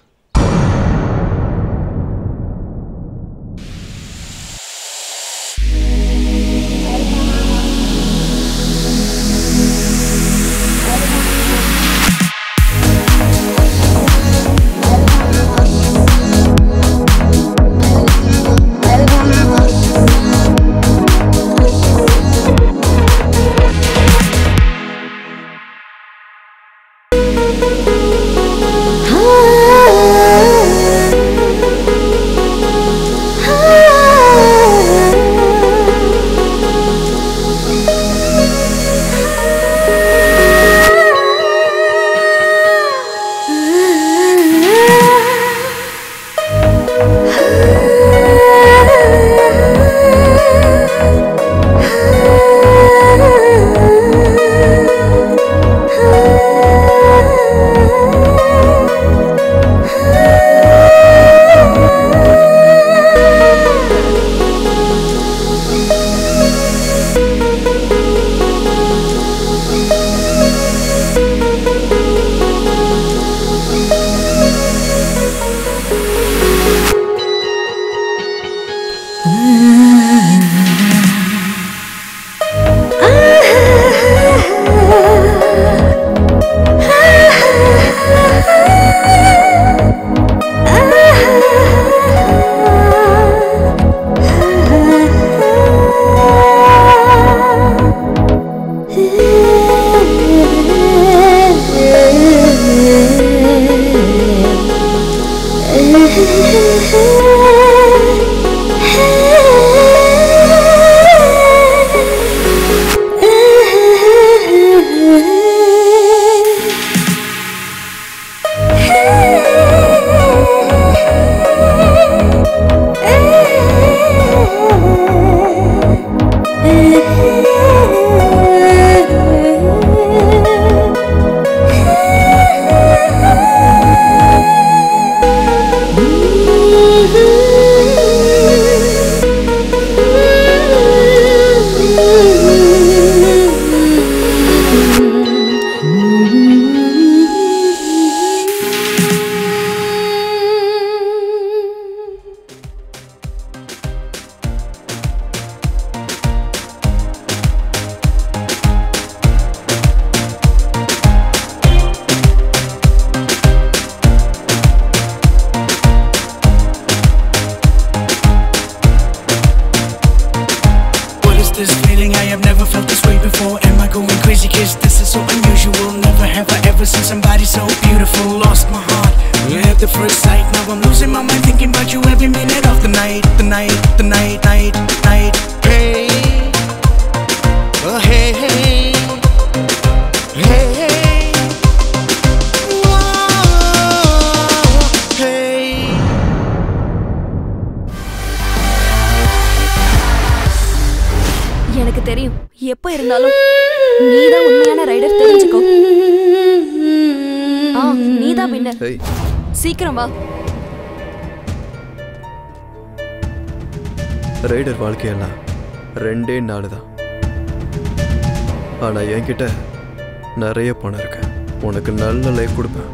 நிறைய பணம் இருக்கு. உனக்கு நல்ல லைஃப் கொடுப்பேன்.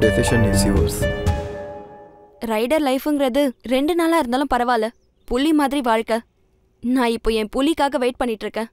டெசிஷன் இஸ் யுவர்ஸ் ரைடர் லைஃப்ங்கிறது ரெண்டு நாளாக இருந்தாலும் பரவாயில்ல. புலி மாதிரி வாழ்க்கை. நான் இப்போ என் புலிக்காக வெயிட் பண்ணிட்டு இருக்கேன்.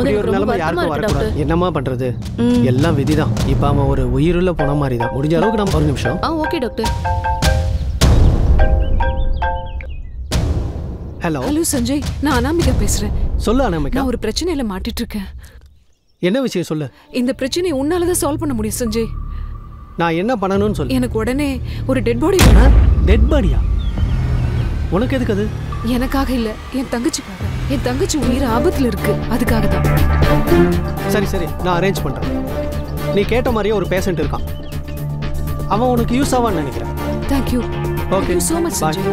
எனக்கு ரொம்ப வருத்தமா இருக்கு டாக்டர். என்னம்மா பண்றது? எல்லாம் விதிதான். இப்ப அவன் ஒரு உயிருள்ள போன மாதிரி தான் முடிஞ்ச அளவுக்கு நம்ம ஒரு நிமிஷம். ஆ okay doctor. Hello. Hello Sanjay. நான் அனாமிகா பேசுறேன். சொல்லு அனாமிகா. நான் ஒரு பிரச்சனையில மாட்டிட்டு இருக்கேன் என்ன விஷயம் சொல்லு. இந்த பிரச்சனையை உன்னால தான் சால்வ் பண்ண முடியும் சஞ்சய். நான் என்ன பண்ணணும்னு சொல்லு. எனக்கு உடனே ஒரு டெட் பாடி வேணும். டெட் பாடியா உனக்கு எதுக்கு அது? எனக்காக இல்ல. என் தங்கச்சிக்காக என் தங்கச்சி உயிர் ஆபத்துல இருக்கு. அதுக்காக தான் சரி சரி. நான் அரேஞ்ச் பண்றேன். நீ கேட்ட மாதிரியே ஒரு பேஷண்ட் இருக்கான். அவன் உனக்கு யூஸ் ஆவான்னு நினைக்கிறேன். Thank you okay much, Sanjay.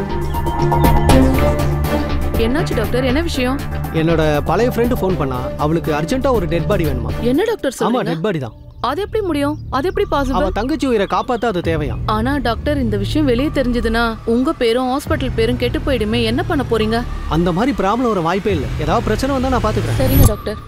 என்னாச்சு டாக்டர் என்ன விஷயம்? என்னோட பழைய ஃப்ரெண்டு ஃபோன் பண்ணா அவளுக்கு அர்ஜென்ட்டா ஒரு டெட் பாடி வேணுமா? என்ன டாக்டர் ஆமா டெட் பாடி தான். அது எப்படி முடியும்? அது எப்படி பாசிபிள் அவ தங்கச்சி உயிரை காப்பாத்த அது தேவையா? ஆனா டாக்டர் இந்த விஷயம் வெளியே தெரிஞ்சதுன்னா உங்க பேரும் ஹாஸ்பிட்டல் பேரும் கெட்டு போயிடுமே. என்ன பண்ண போறீங்க? அந்த மாதிரி ப்ராப்ளம் வர வாய்ப்பே இல்லை. ஏதாவது பிரச்சனை வந்தா நான் பாத்துக்கிறேன். சரிங்க டாக்டர்